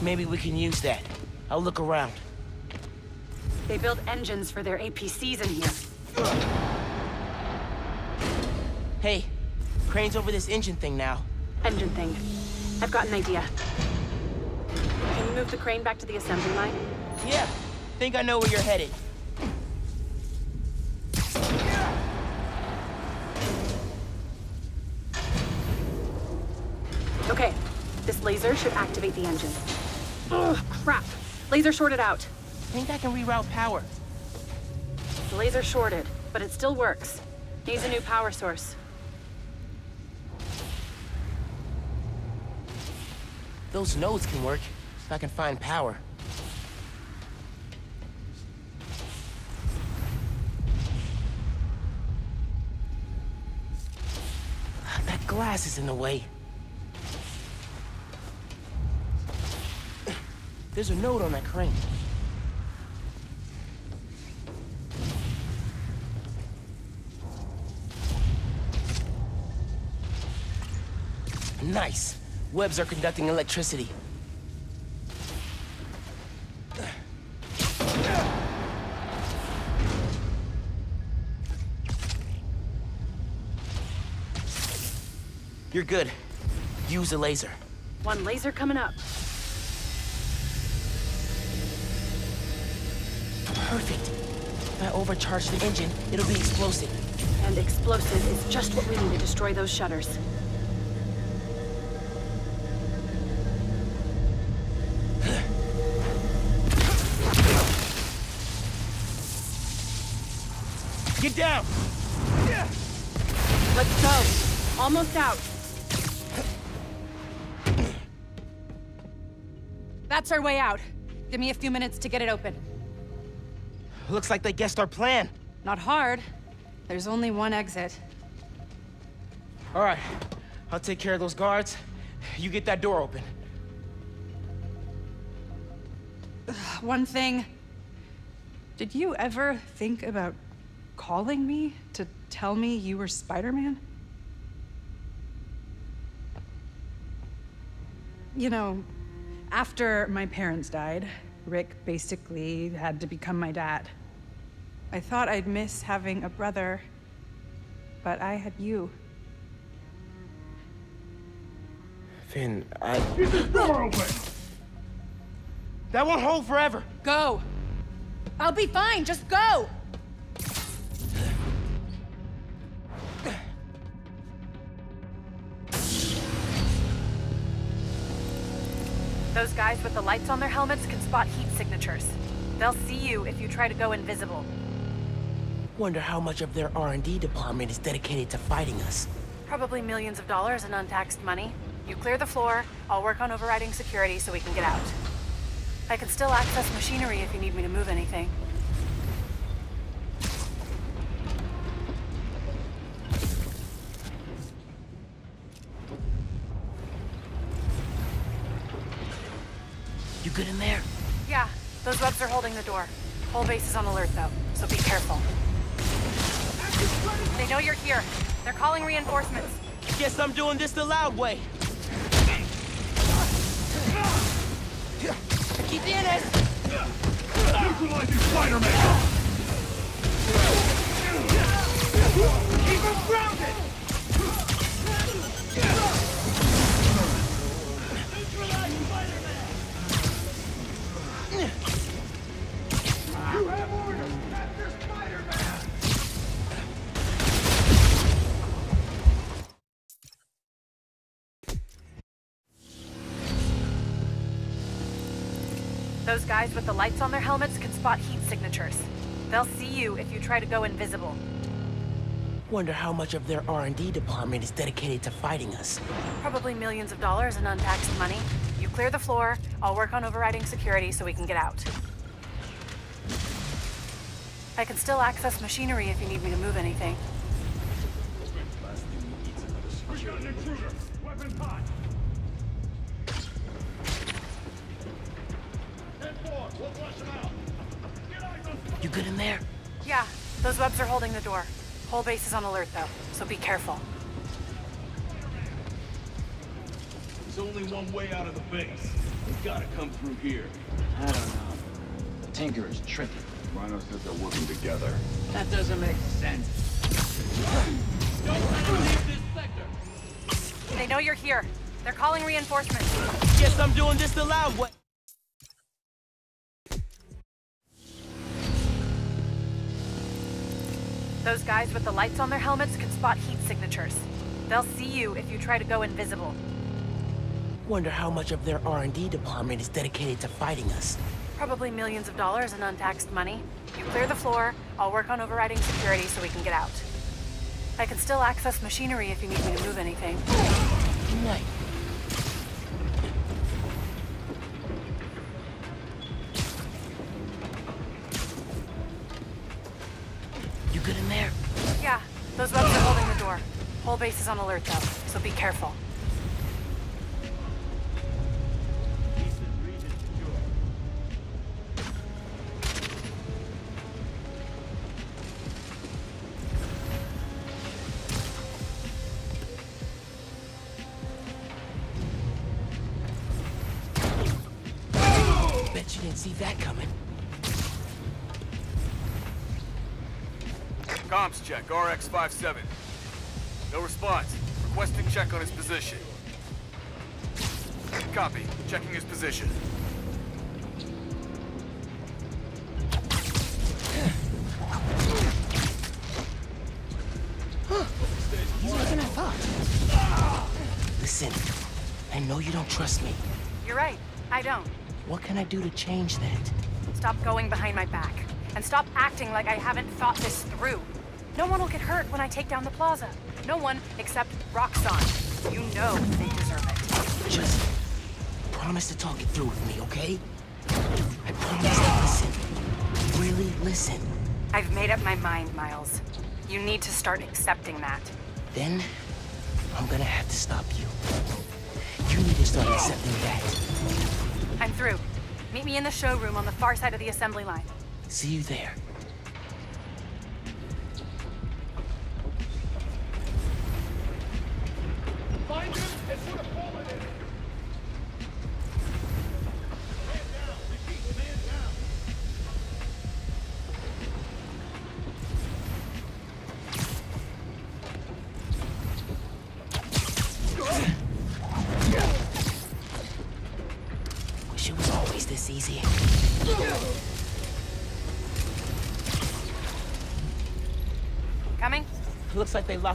Maybe we can use that. I'll look around. They build engines for their APCs in here. Hey, crane's over this engine thing now. Engine thing. I've got an idea. Can you move the crane back to the assembly line? Yeah, think I know where you're headed. Laser should activate the engine. Ugh, crap. Laser shorted out. Think I can reroute power. The laser shorted, but it still works. Needs a new power source. Those nodes can work, if I can find power. That glass is in the way. There's a node on that crane. Nice. Webs are conducting electricity. You're good. Use a laser. One laser coming up. Perfect. If I overcharge the engine, it'll be explosive. And explosive is just what we need to destroy those shutters. Get down! Let's go. Almost out. That's our way out. Give me a few minutes to get it open. Looks like they guessed our plan. Not hard. There's only one exit. All right, I'll take care of those guards. You get that door open. One thing. Did you ever think about calling me to tell me you were Spider-Man? You know, after my parents died, Rick basically had to become my dad. I thought I'd miss having a brother, but I had you. Phin, I. Get this door open! That won't hold forever. Go! I'll be fine, just go! Those guys with the lights on their helmets can spot heat signatures. They'll see you if you try to go invisible. Wonder how much of their R&D department is dedicated to fighting us. Probably millions of dollars in untaxed money. You clear the floor, I'll work on overriding security so we can get out. I can still access machinery if you need me to move anything. Good in there? Yeah, those webs are holding the door. Whole base is on alert though, so be careful. They know you're here. They're calling reinforcements. Guess I'm doing this the loud way. Aquí tienes! Neutralizing Spider-Man! Keep him grounded! With the lights on their helmets can spot heat signatures. They'll see you if you try to go invisible. Wonder how much of their R&D department is dedicated to fighting us. Probably millions of dollars in untaxed money. You clear the floor, I'll work on overriding security so we can get out. I can still access machinery if you need me to move anything. We got an intruder! Weapons hot! Good in there? Yeah, those webs are holding the door. Whole base is on alert though, so be careful. There's only one way out of the base. We gotta come through here. I don't know. The Tinker is tricky. Rhino says they're working together. That doesn't make sense. Don't let him leave this sector! They know you're here. They're calling reinforcements. Guess I'm doing this the loud way. Those guys with the lights on their helmets can spot heat signatures. They'll see you if you try to go invisible. Wonder how much of their R&D department is dedicated to fighting us. Probably millions of dollars in untaxed money. You clear the floor, I'll work on overriding security so we can get out. I can still access machinery if you need me to move anything. Night. Base is on alert though, so be careful. Bet you didn't see that coming. Comms check, RX-57. No response. Requesting check on his position. Copy. Checking his position. Easier than I thought. Listen, I know you don't trust me. You're right, I don't. What can I do to change that? Stop going behind my back. And stop acting like I haven't thought this through. No one will get hurt when I take down the plaza. No one except Roxxon. You know they deserve it. Just promise to talk it through with me, okay? I promise to listen. Really listen. I've made up my mind, Miles. You need to start accepting that. Then, I'm gonna have to stop you. You need to start accepting that. I'm through. Meet me in the showroom on the far side of the assembly line. See you there.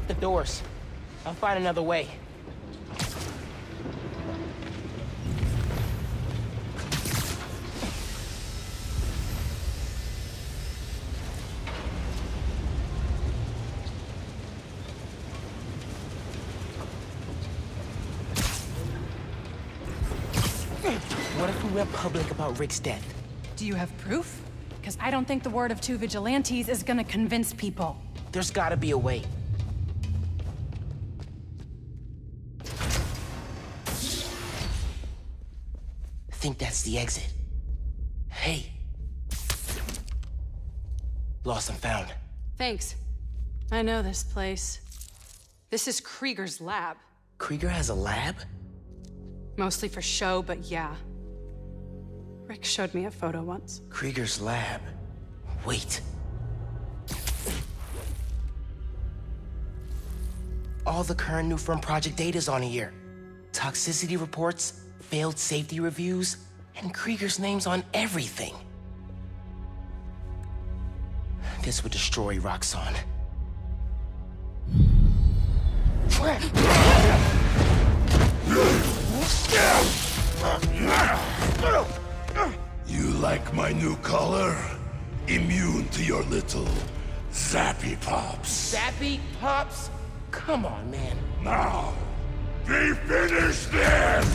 The doors. I'll find another way. What if we went public about Rick's death? Do you have proof? Because I don't think the word of two vigilantes is gonna convince people. There's gotta be a way. Think that's the exit. Hey. Lost and found. Thanks. I know this place. This is Krieger's lab. Krieger has a lab? Mostly for show, but yeah. Rick showed me a photo once. Krieger's lab. Wait. All the current Nuform project data's on here. Toxicity reports, failed safety reviews, and Krieger's name's on everything. This would destroy Roxxon. You like my new color? Immune to your little zappy pops. Zappy Pops? Come on, man. Now, we finish this!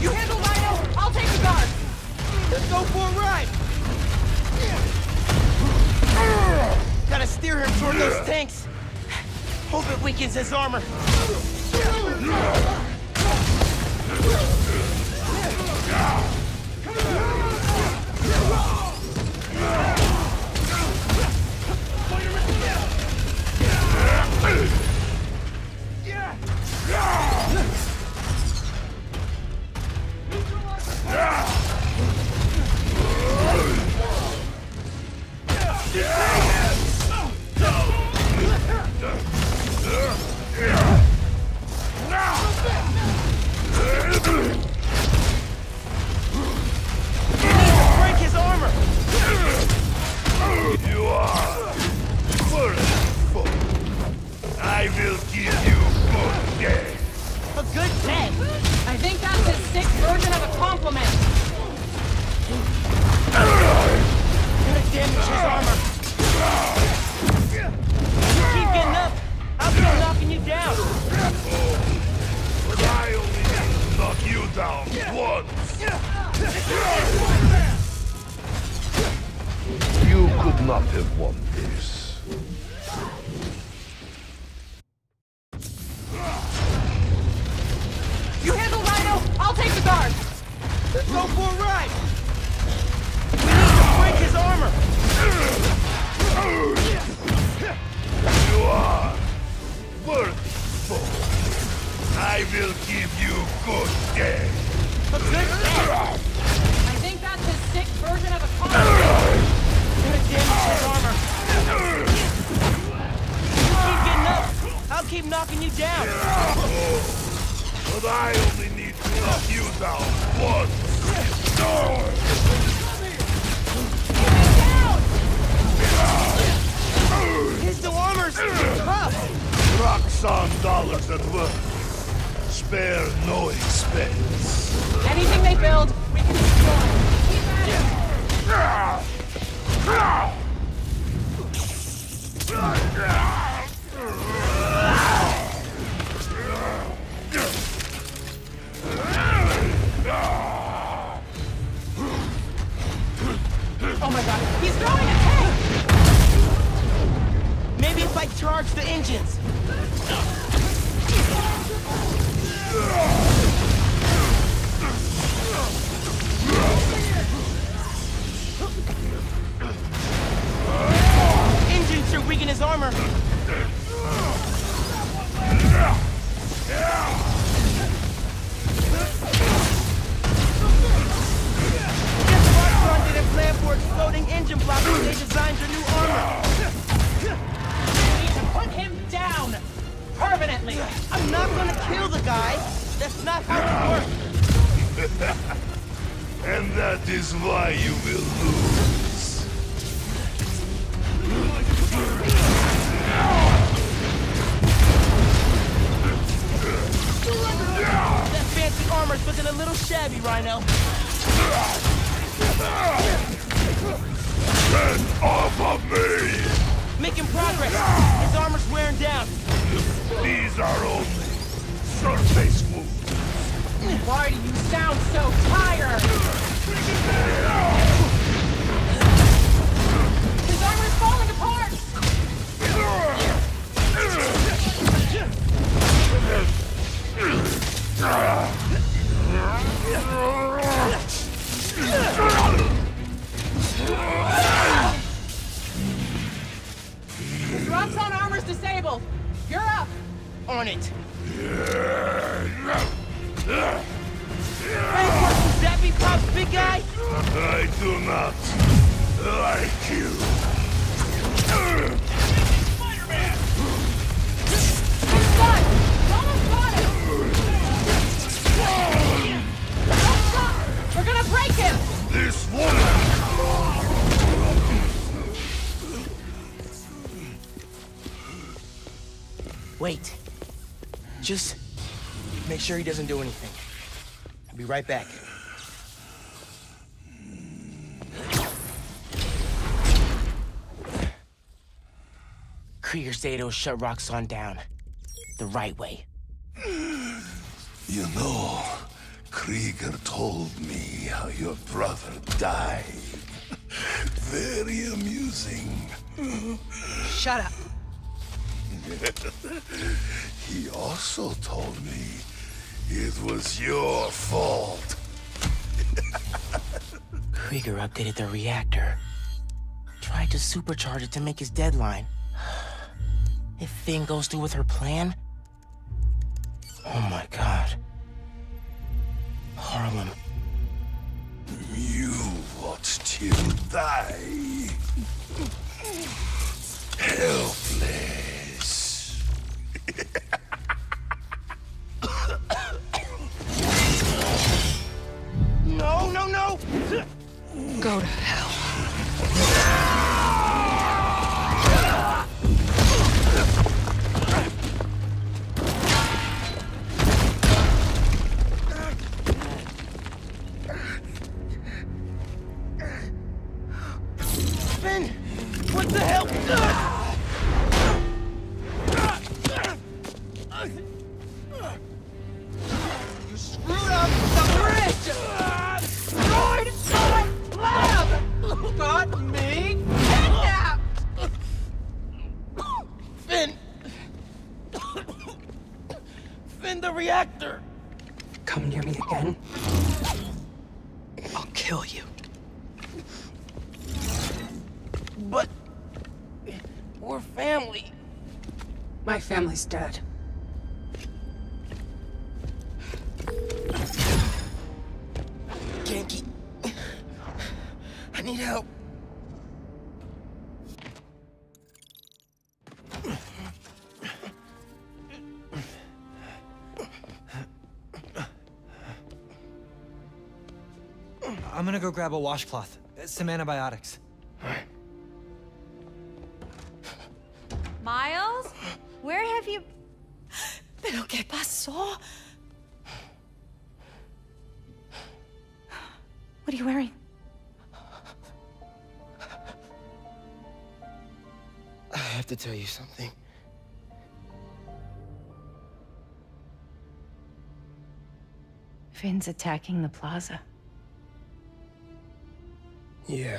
You handle Rhino, I'll take the guard. Let's go for a ride! Gotta steer him toward those tanks. Hope it weakens his armor. Why do you sound so tired? His armor's falling apart! His Roxxon armor's disabled. You're up. On it. That be Pop's big guy? I do not like you. Stop. We're gonna break him. This! Wait. Just make sure he doesn't do anything. I'll be right back. Krieger said he'll shut Roxxon down. The right way. You know, Krieger told me how your brother died. Very amusing. Shut up. he also told me it was your fault. Krieger updated the reactor. Tried to supercharge it to make his deadline. If Phin goes through with her plan... Oh my god. Harlem. You watch till die. Helpless. No, no, no! Go to hell. Phin! What the hell? My family's dead. Ganke. I need help. I'm gonna go grab a washcloth, uh, some antibiotics. Miles? Where have you... ¿Pero qué pasó? What are you wearing? I have to tell you something. Phin's attacking the plaza. Yeah.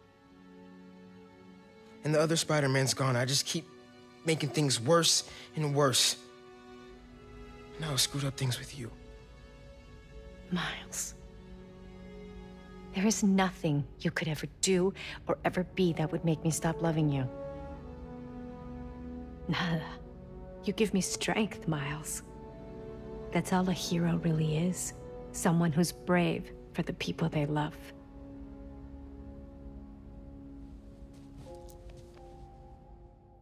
And the other Spider-Man's gone. I just keep making things worse and worse. Now I screwed up things with you. Miles. There is nothing you could ever do or ever be that would make me stop loving you. Nada. You give me strength, Miles. That's all a hero really is. Someone who's brave for the people they love.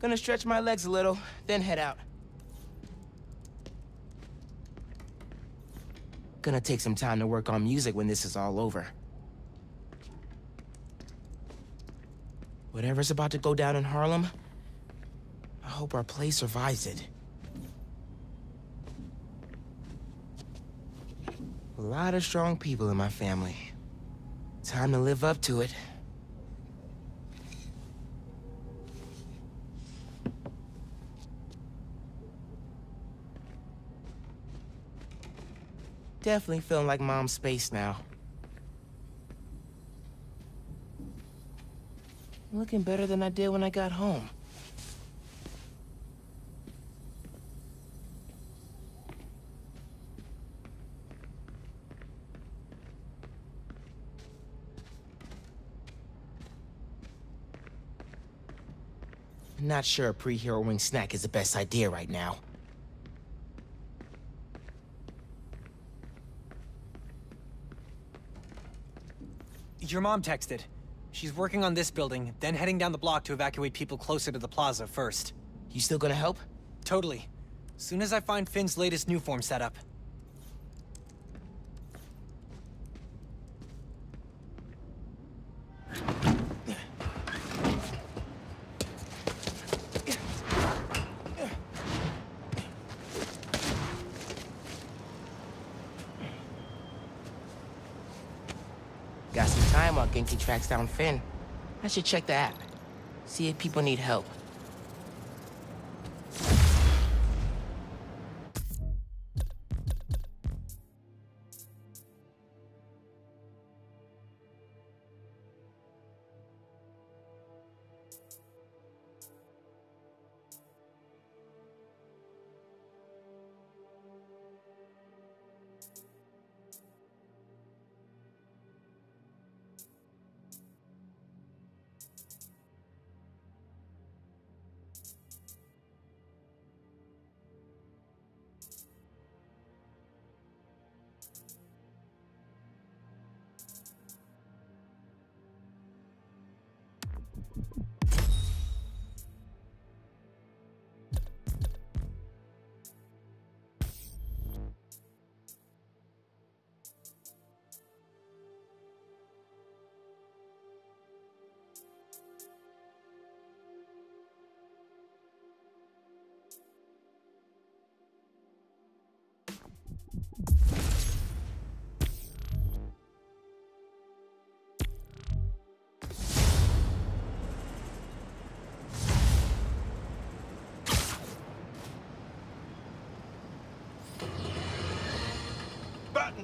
Gonna stretch my legs a little, then head out. Gonna take some time to work on music when this is all over. Whatever's about to go down in Harlem, I hope our play survives it. A lot of strong people in my family. Time to live up to it. Definitely feeling like mom's space now. Looking better than I did when I got home. Not sure a pre-hero wing snack is the best idea right now. Your mom texted. She's working on this building, then heading down the block to evacuate people closer to the plaza first. You still gonna help? Totally. Soon as I find Phin's latest Nuform setup. Got tracks down Phin. I should check the app. See if people need help.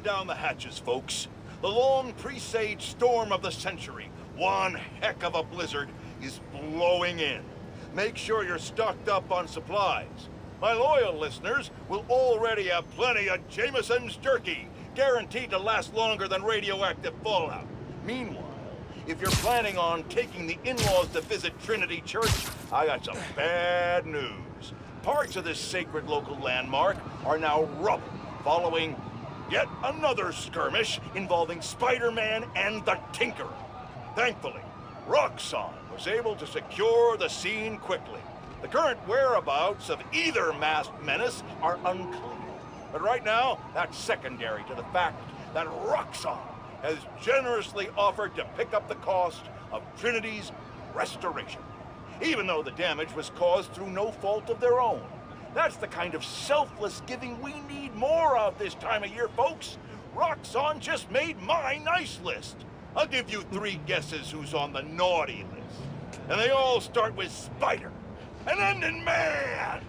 Down the hatches, folks. The long presaged storm of the century, one heck of a blizzard, is blowing in. Make sure you're stocked up on supplies. My loyal listeners will already have plenty of Jameson's jerky, guaranteed to last longer than radioactive fallout. Meanwhile, if you're planning on taking the in-laws to visit Trinity Church, I got some bad news. Parts of this sacred local landmark are now rubble, following yet another skirmish involving Spider-Man and the Tinker. Thankfully, Roxxon was able to secure the scene quickly. The current whereabouts of either masked menace are unclear. But right now, that's secondary to the fact that Roxxon has generously offered to pick up the cost of Trinity's restoration, even though the damage was caused through no fault of their own. That's the kind of selfless giving we need more of this time of year, folks. Roxxon just made my nice list. I'll give you three guesses who's on the naughty list. And they all start with Spider, and end in Man!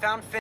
Found.